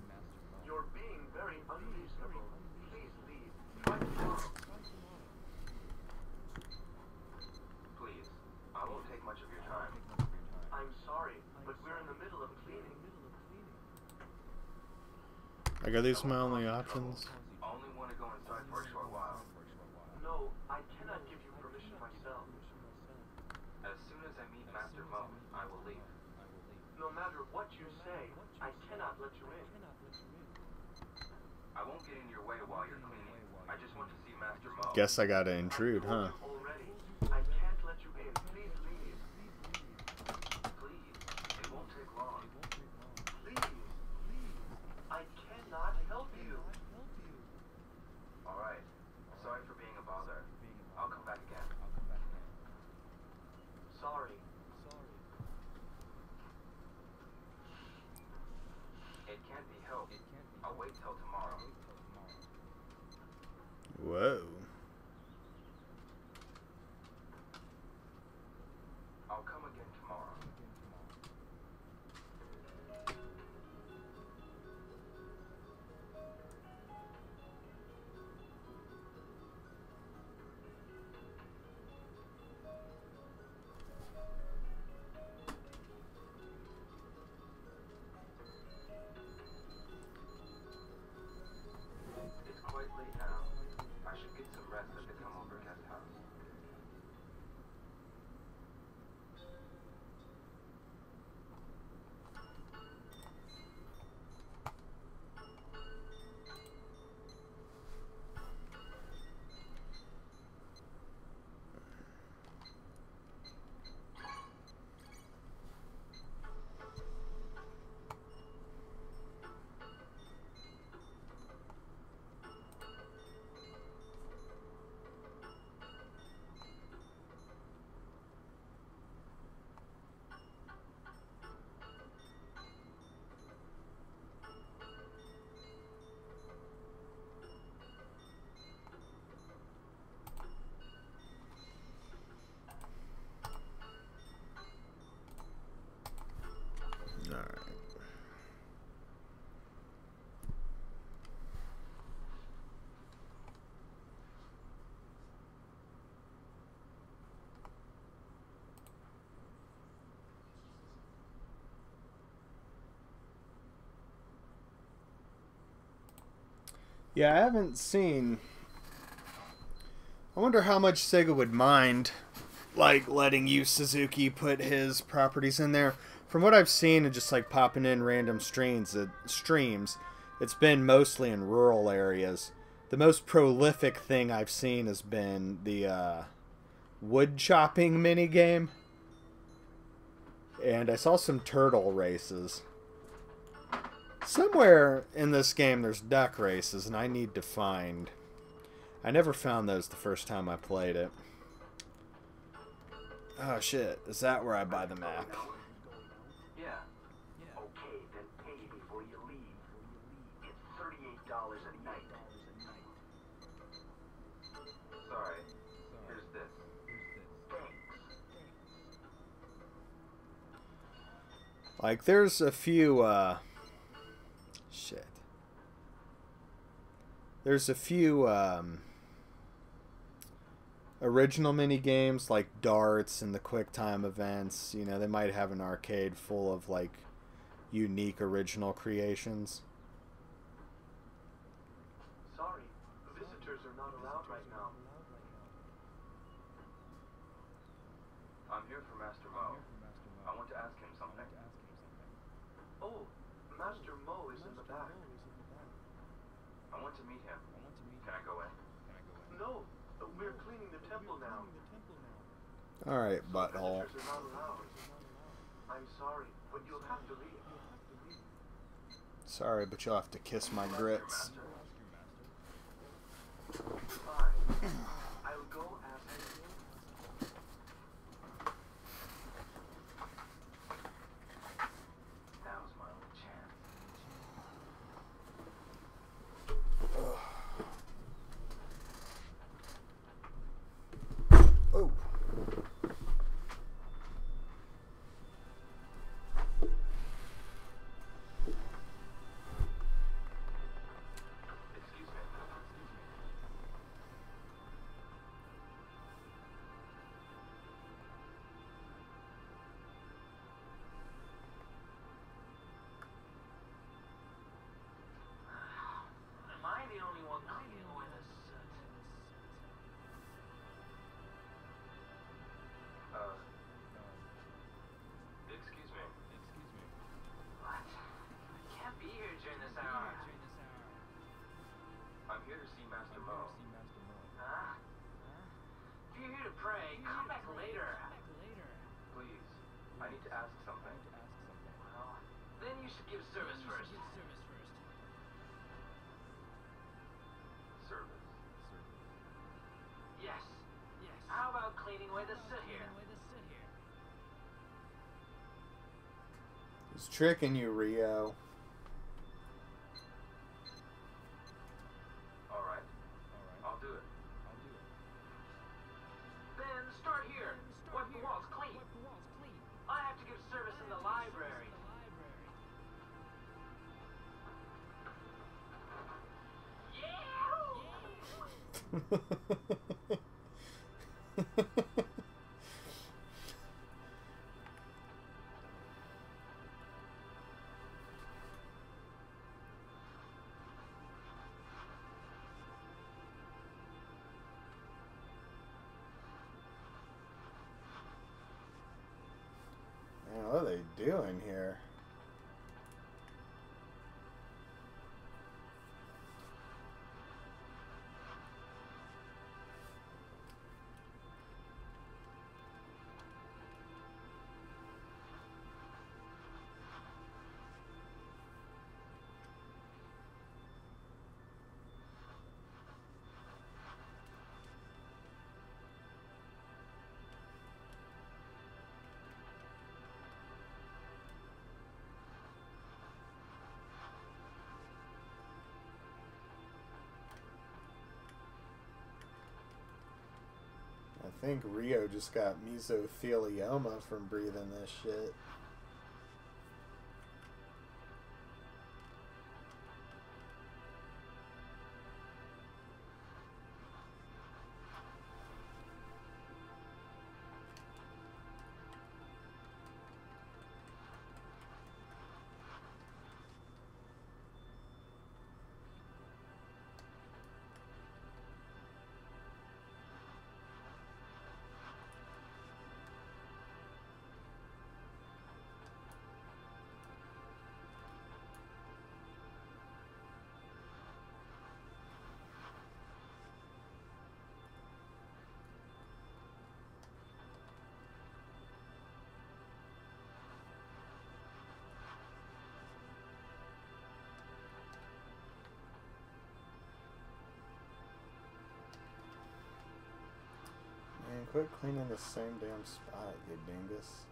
You're being very unreasonable. Please leave. Try tomorrow. Please, I won't take much of your time. I'm sorry, but we're in the middle of cleaning. Like, are these my only options? I only want to go inside for a short while. No, I cannot give you permission myself. As soon as I meet Master Mo, I will leave. No matter what you say, I cannot let you in. I won't get in your way while you're cleaning. I just want to go inside for a short while. No, I cannot give you permission. As soon as I meet Master Mo, I will leave. No matter what you say, I cannot let you in. I won't get in your way while you're cleaning. I just want to see Master Mo. Guess I gotta intrude, huh? Yeah, I haven't seen. I wonder how much Sega would mind, like letting Yu Suzuki put his properties in there. From what I've seen and just like popping in random streams, it, streams, it's been mostly in rural areas. The most prolific thing I've seen has been the uh, wood chopping minigame. and I saw some turtle races. Somewhere in this game there's duck races, and I need to find. I never found those the first time I played it. Oh shit, is that where I buy the map? Yeah. Okay, then pay before you leave. It's thirty-eight dollars a night. Sorry. Here's this. Thanks. Like there's a few uh There's a few um original mini games like darts and the quick time events, you know, they might have an arcade full of like unique original creations. Sorry, visitors are not allowed right now. I'm here for Master Mo. I want to ask him something. Oh, Master Mo is in the back. I want to meet him. Can I go in? No, we're cleaning the temple now. All right, butthole. Sorry, but you'll have to leave. Sorry, but you'll have to kiss my grits. Hmm. He's tricking you, Ryo. Doing here? Think Ryo just got mesothelioma from breathing this shit. Quit cleaning the same damn spot, you dingus.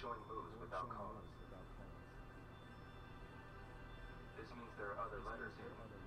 Showing moves without cause. This means there are other letters here.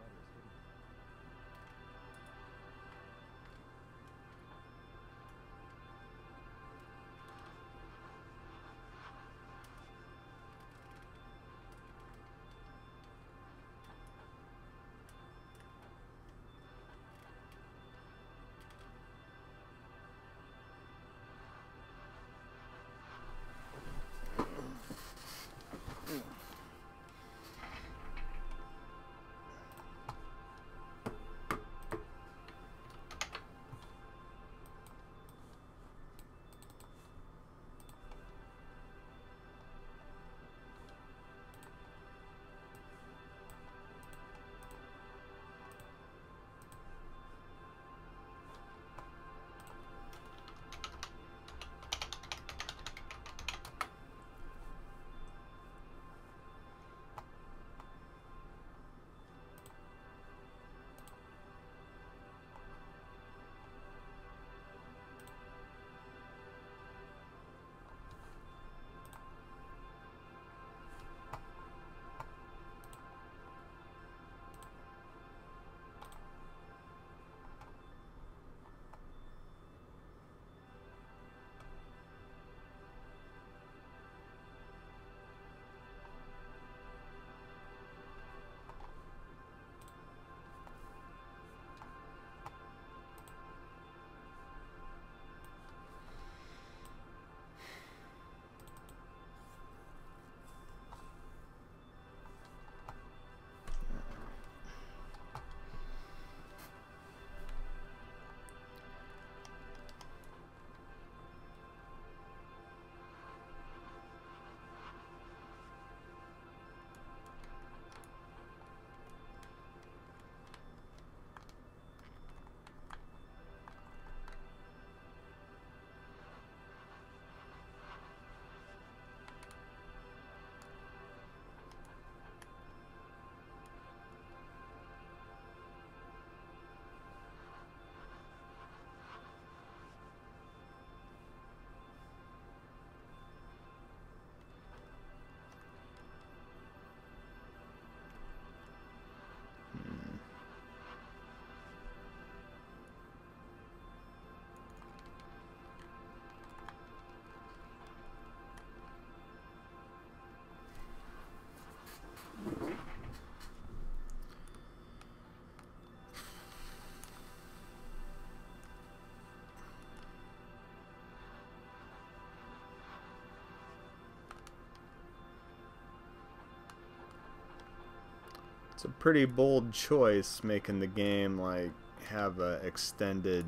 It's a pretty bold choice making the game like have a extended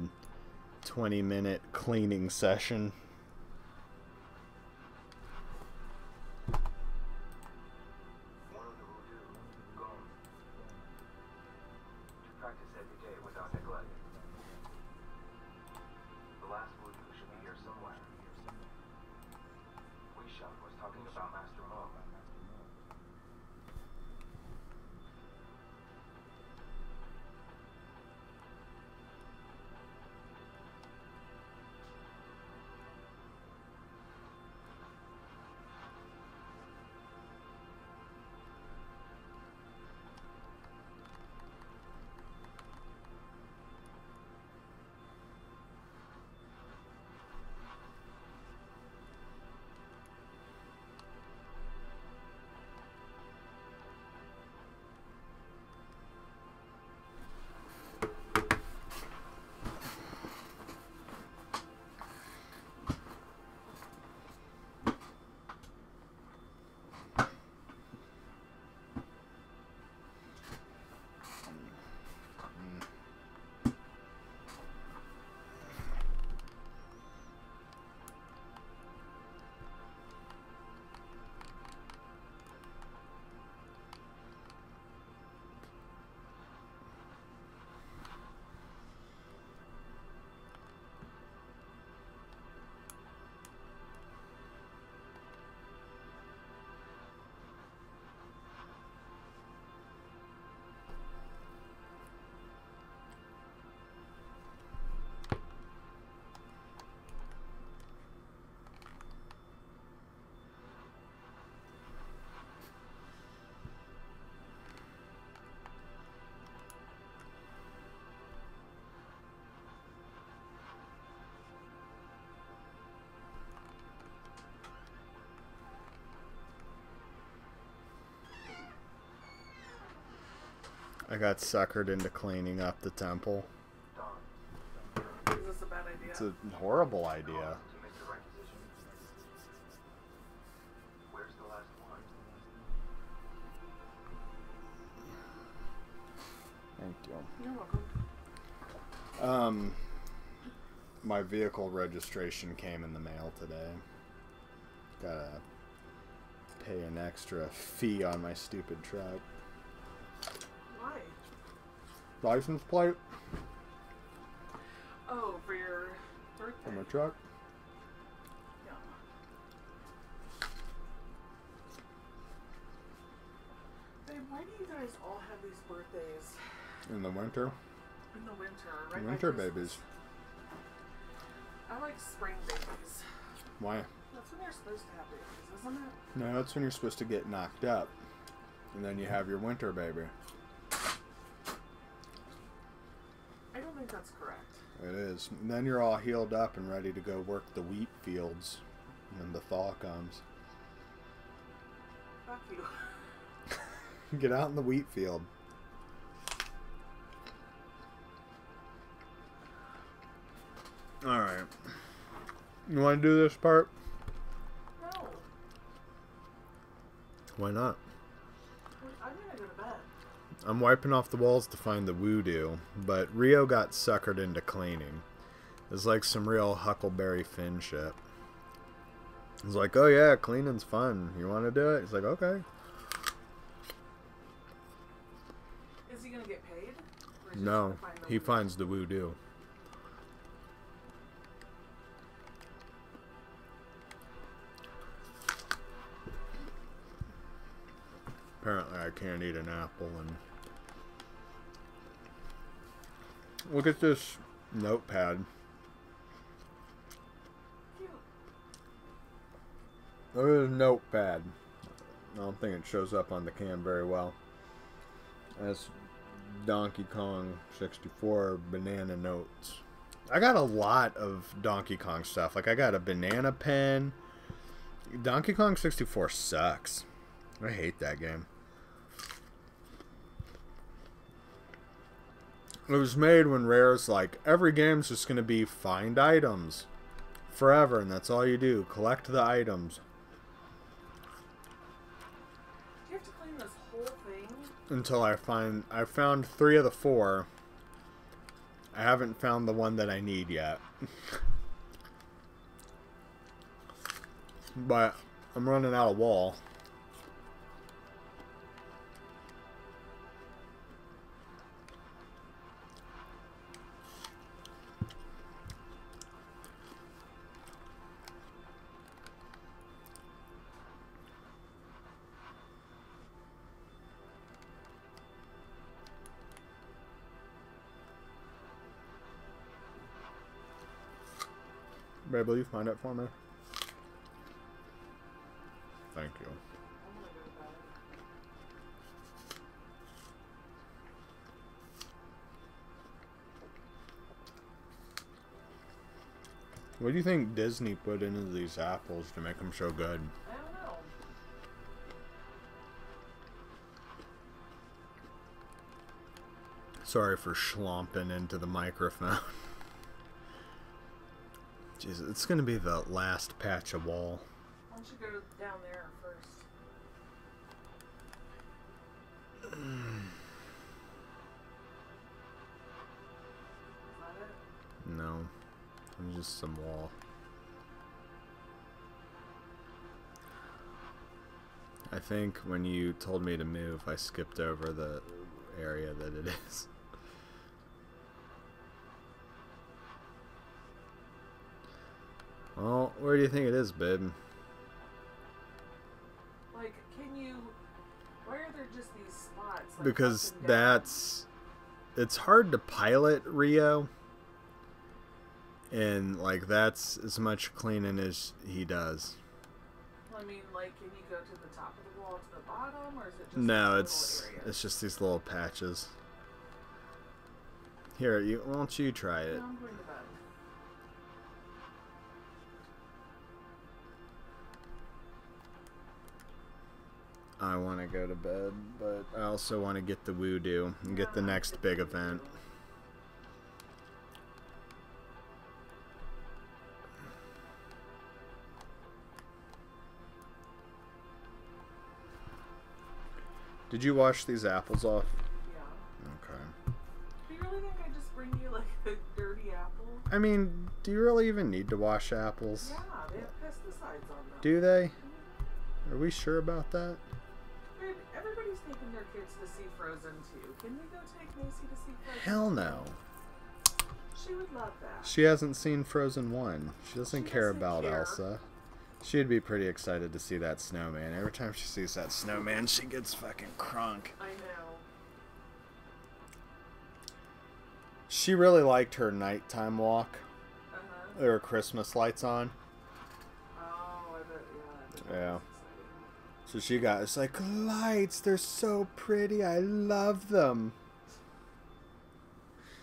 20 minute cleaning session. I got suckered into cleaning up the temple. A bad idea? It's a horrible idea. To make the requisition. Where's the last one? Thank you. You're welcome. Um, my vehicle registration came in the mail today. Gotta pay an extra fee on my stupid truck. License plate Oh, for your birthday. my truck. Yeah. Babe, why do you guys all have these birthdays In the winter. in the winter? Right Winter babies. I like spring babies. Why? That's when you're supposed to have babies, isn't it? No, that's when you're supposed to get knocked up. And then you have your winter baby. It is. And then you're all healed up and ready to go work the wheat fields when the thaw comes. Fuck you. Get out in the wheat field. Alright. You want to do this part? No. Why not? I'm wiping off the walls to find the voodoo, but Ryo got suckered into cleaning. It's like some real Huckleberry Finn shit. He's like, oh yeah, cleaning's fun. You want to do it? He's like, okay. Is he gonna get paid? Or is he just No, find he finds the voodoo. Apparently, I can't eat an apple and look at this notepad. At this notepad. I don't think it shows up on the cam very well. That's Donkey Kong 64 banana notes. I got a lot of Donkey Kong stuff. Like I got a banana pen. Donkey Kong 64 sucks. I hate that game. It was made when Rare's like every game's just gonna be find items forever, and that's all you do. Collect the items Do you have to clean this whole thing? until I find I found three of the four. I haven't found the one that I need yet. but I'm running out of wall. Will you find it for me? Thank you. I'm gonna go to bed. What do you think Disney put into these apples to make them so good? I don't know. Sorry for schlomping into the microphone. Jeez, it's gonna be the last patch of wall. Why don't you go down there first? Is that it? No, it's just some wall. I think when you told me to move, I skipped over the area that it is. Well, where do you think it is, babe? Like, can you? Why are there just these spots? Like, Because up and down? that's it's hard to pilot Ryo. And like that's as much cleaning as he does. I mean, like, can you go to the top of the wall to the bottom, or is it just No, it's it's just these little patches. Here, you why don't you try it? No, I want to go to bed, but I also want to get the voodoo and get the next big event. Did you wash these apples off? Yeah. Okay. Do you really think I just bring you like a dirty apple? I mean, do you really even need to wash apples? Yeah, they have pesticides on them. Do they? Mm-hmm. Are we sure about that? Frozen too. Can we go take Macy to see Frozen? Hell no. She would love that. She hasn't seen Frozen 1. She doesn't She care doesn't about care. Elsa. She'd be pretty excited to see that snowman. Every time she sees that snowman, she gets fucking crunk. I know. She really liked her nighttime walk. Uh huh. There were Christmas lights on. Oh, I bet. Yeah. Yeah. So she got, it's like, lights, they're so pretty. I love them.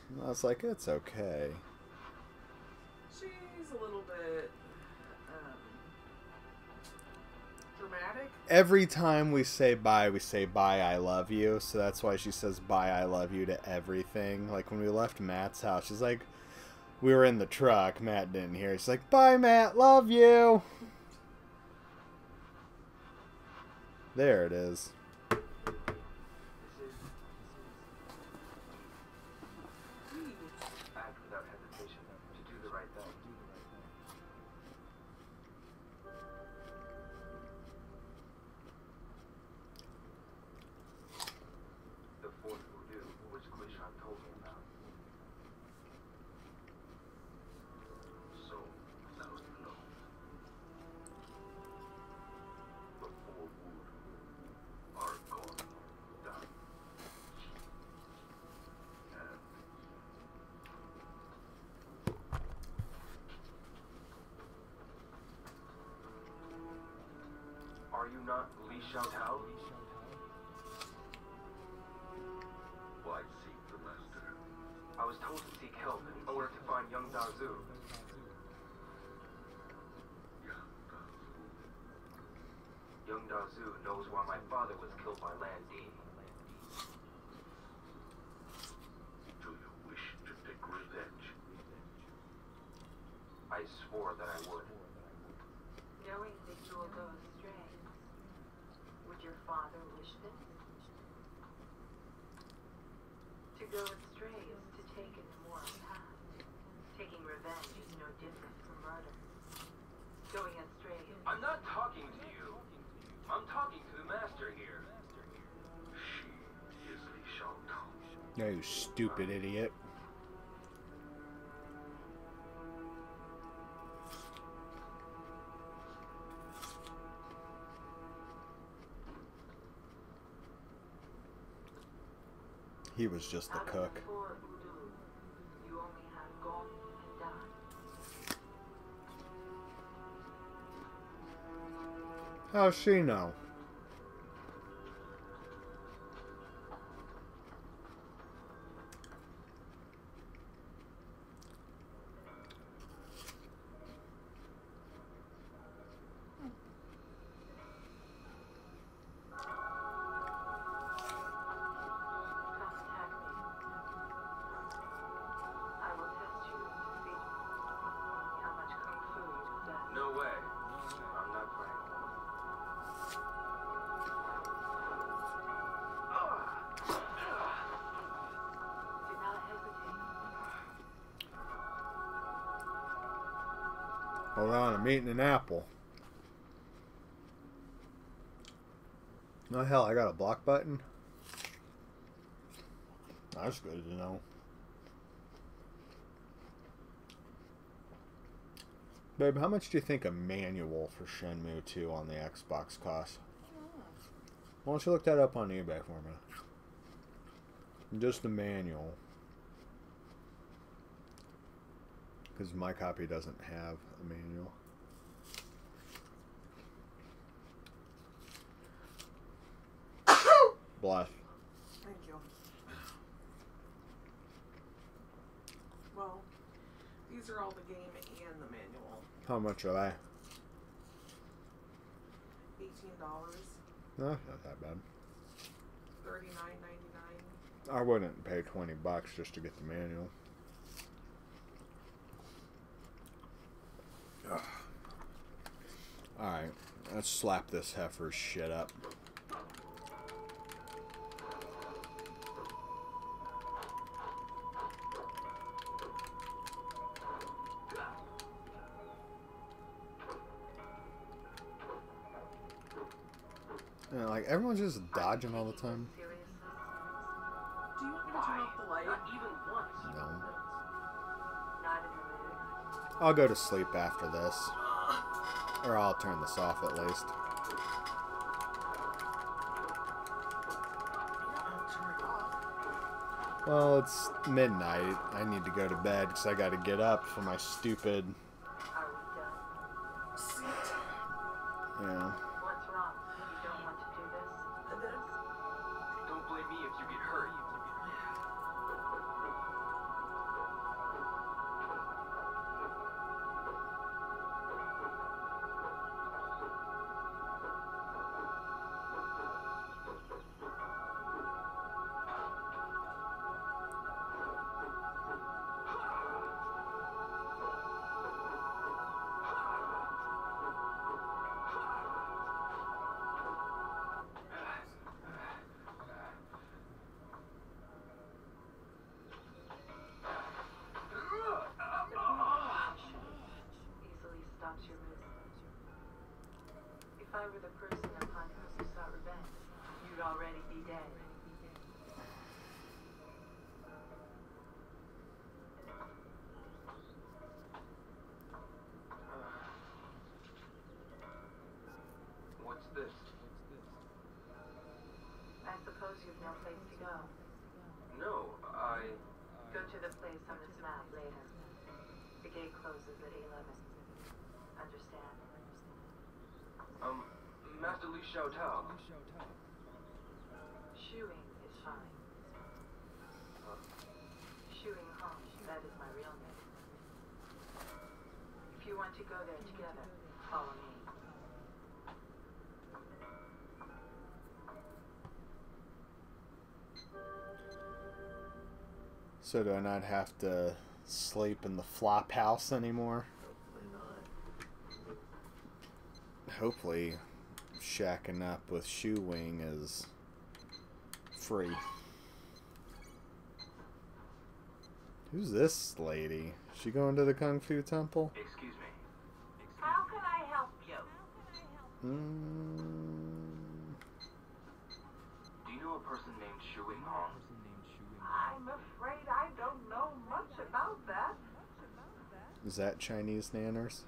And I was like, it's okay. She's a little bit um, dramatic. Every time we say bye, we say bye, I love you. So that's why she says bye, I love you to everything. Like when we left Matt's house, she's like, we were in the truck. Matt didn't hear. She's like, bye, Matt, love you. There it is. Not Li Xiaotao? Why seek the master? I was told to seek help in order to find Yuanda Zhu. Yuanda Zhu knows why my father was killed by Lan Di. Do you wish to take revenge? I swore that I would. Knowing that you will go astray, would your father wish this? To go astray is to take an immoral path. Taking revenge is no different from murder. Going astray is I'm not talking to you. I'm talking to the master here. She is Li Xiaotao. No, you stupid idiot. He was just the cook. How's she know? Eating an apple. Oh hell, I got a block button. That's good to know. Babe, how much do you think a manual for Shenmue 2 on the Xbox costs? Why don't you look that up on eBay for me? Just the manual. Because my copy doesn't have a manual. Bless. Thank you. Well, these are all the game and the manual. How much are they? Eighteen dollars. No, not that bad. Thirty nine ninety nine. I wouldn't pay 20 bucks just to get the manual. Ugh. Alright, let's slap this heifer's shit up. Like everyone's just dodging all the time. Do you want me to turn off the light? Not even once. No. Not in the mood. I'll go to sleep after this. Or I'll turn this off at least. I'll turn it off. Well, it's midnight. I need to go to bed because I got to get up for my stupid. So do I not have to sleep in the flop house anymore? Hopefully, not. Hopefully, shacking up with Xiuying is free. Who's this lady? Is she going to the Kung Fu Temple? Excuse me. How can I help you? Mm, Do you know a person named Xiuying Hong? I'm afraid I don't know much about that. Is that Chinese nanners?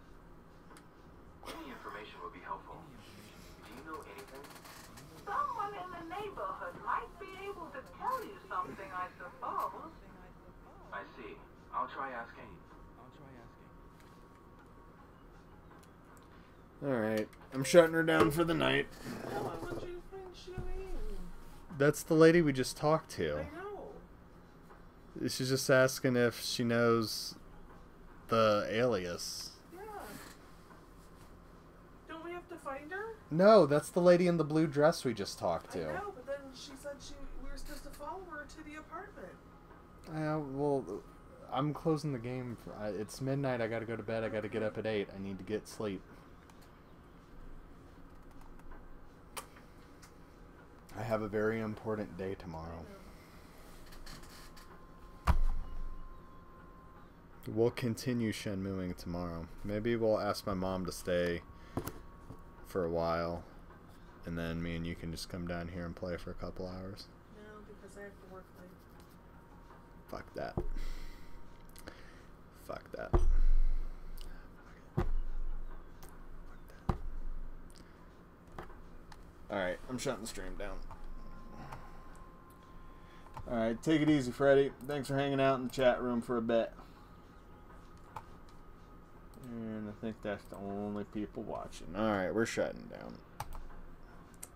Any information would be helpful. Do you know anything? Someone in the neighborhood might be able to tell you something, I suppose. I see. I'll try asking. Alright, I'm shutting her down for the night. No, I want you to find That's the lady we just talked to. I know. She's just asking if she knows the alias. Yeah. Don't we have to find her? No, that's the lady in the blue dress we just talked I to. know, but then she said she we were supposed to follow her to the apartment. Uh, well, I'm closing the game. For, I, it's midnight. I gotta go to bed. I gotta get up at 8. I need to get sleep. I have a very important day tomorrow. We'll continue Shenmuing tomorrow. Maybe we'll ask my mom to stay for a while. And then me and you can just come down here and play for a couple hours. No, because I have to work late. Fuck that. Fuck that. Alright, I'm shutting the stream down. Alright, take it easy, Freddy. Thanks for hanging out in the chat room for a bit. And I think that's the only people watching. Alright, we're shutting down.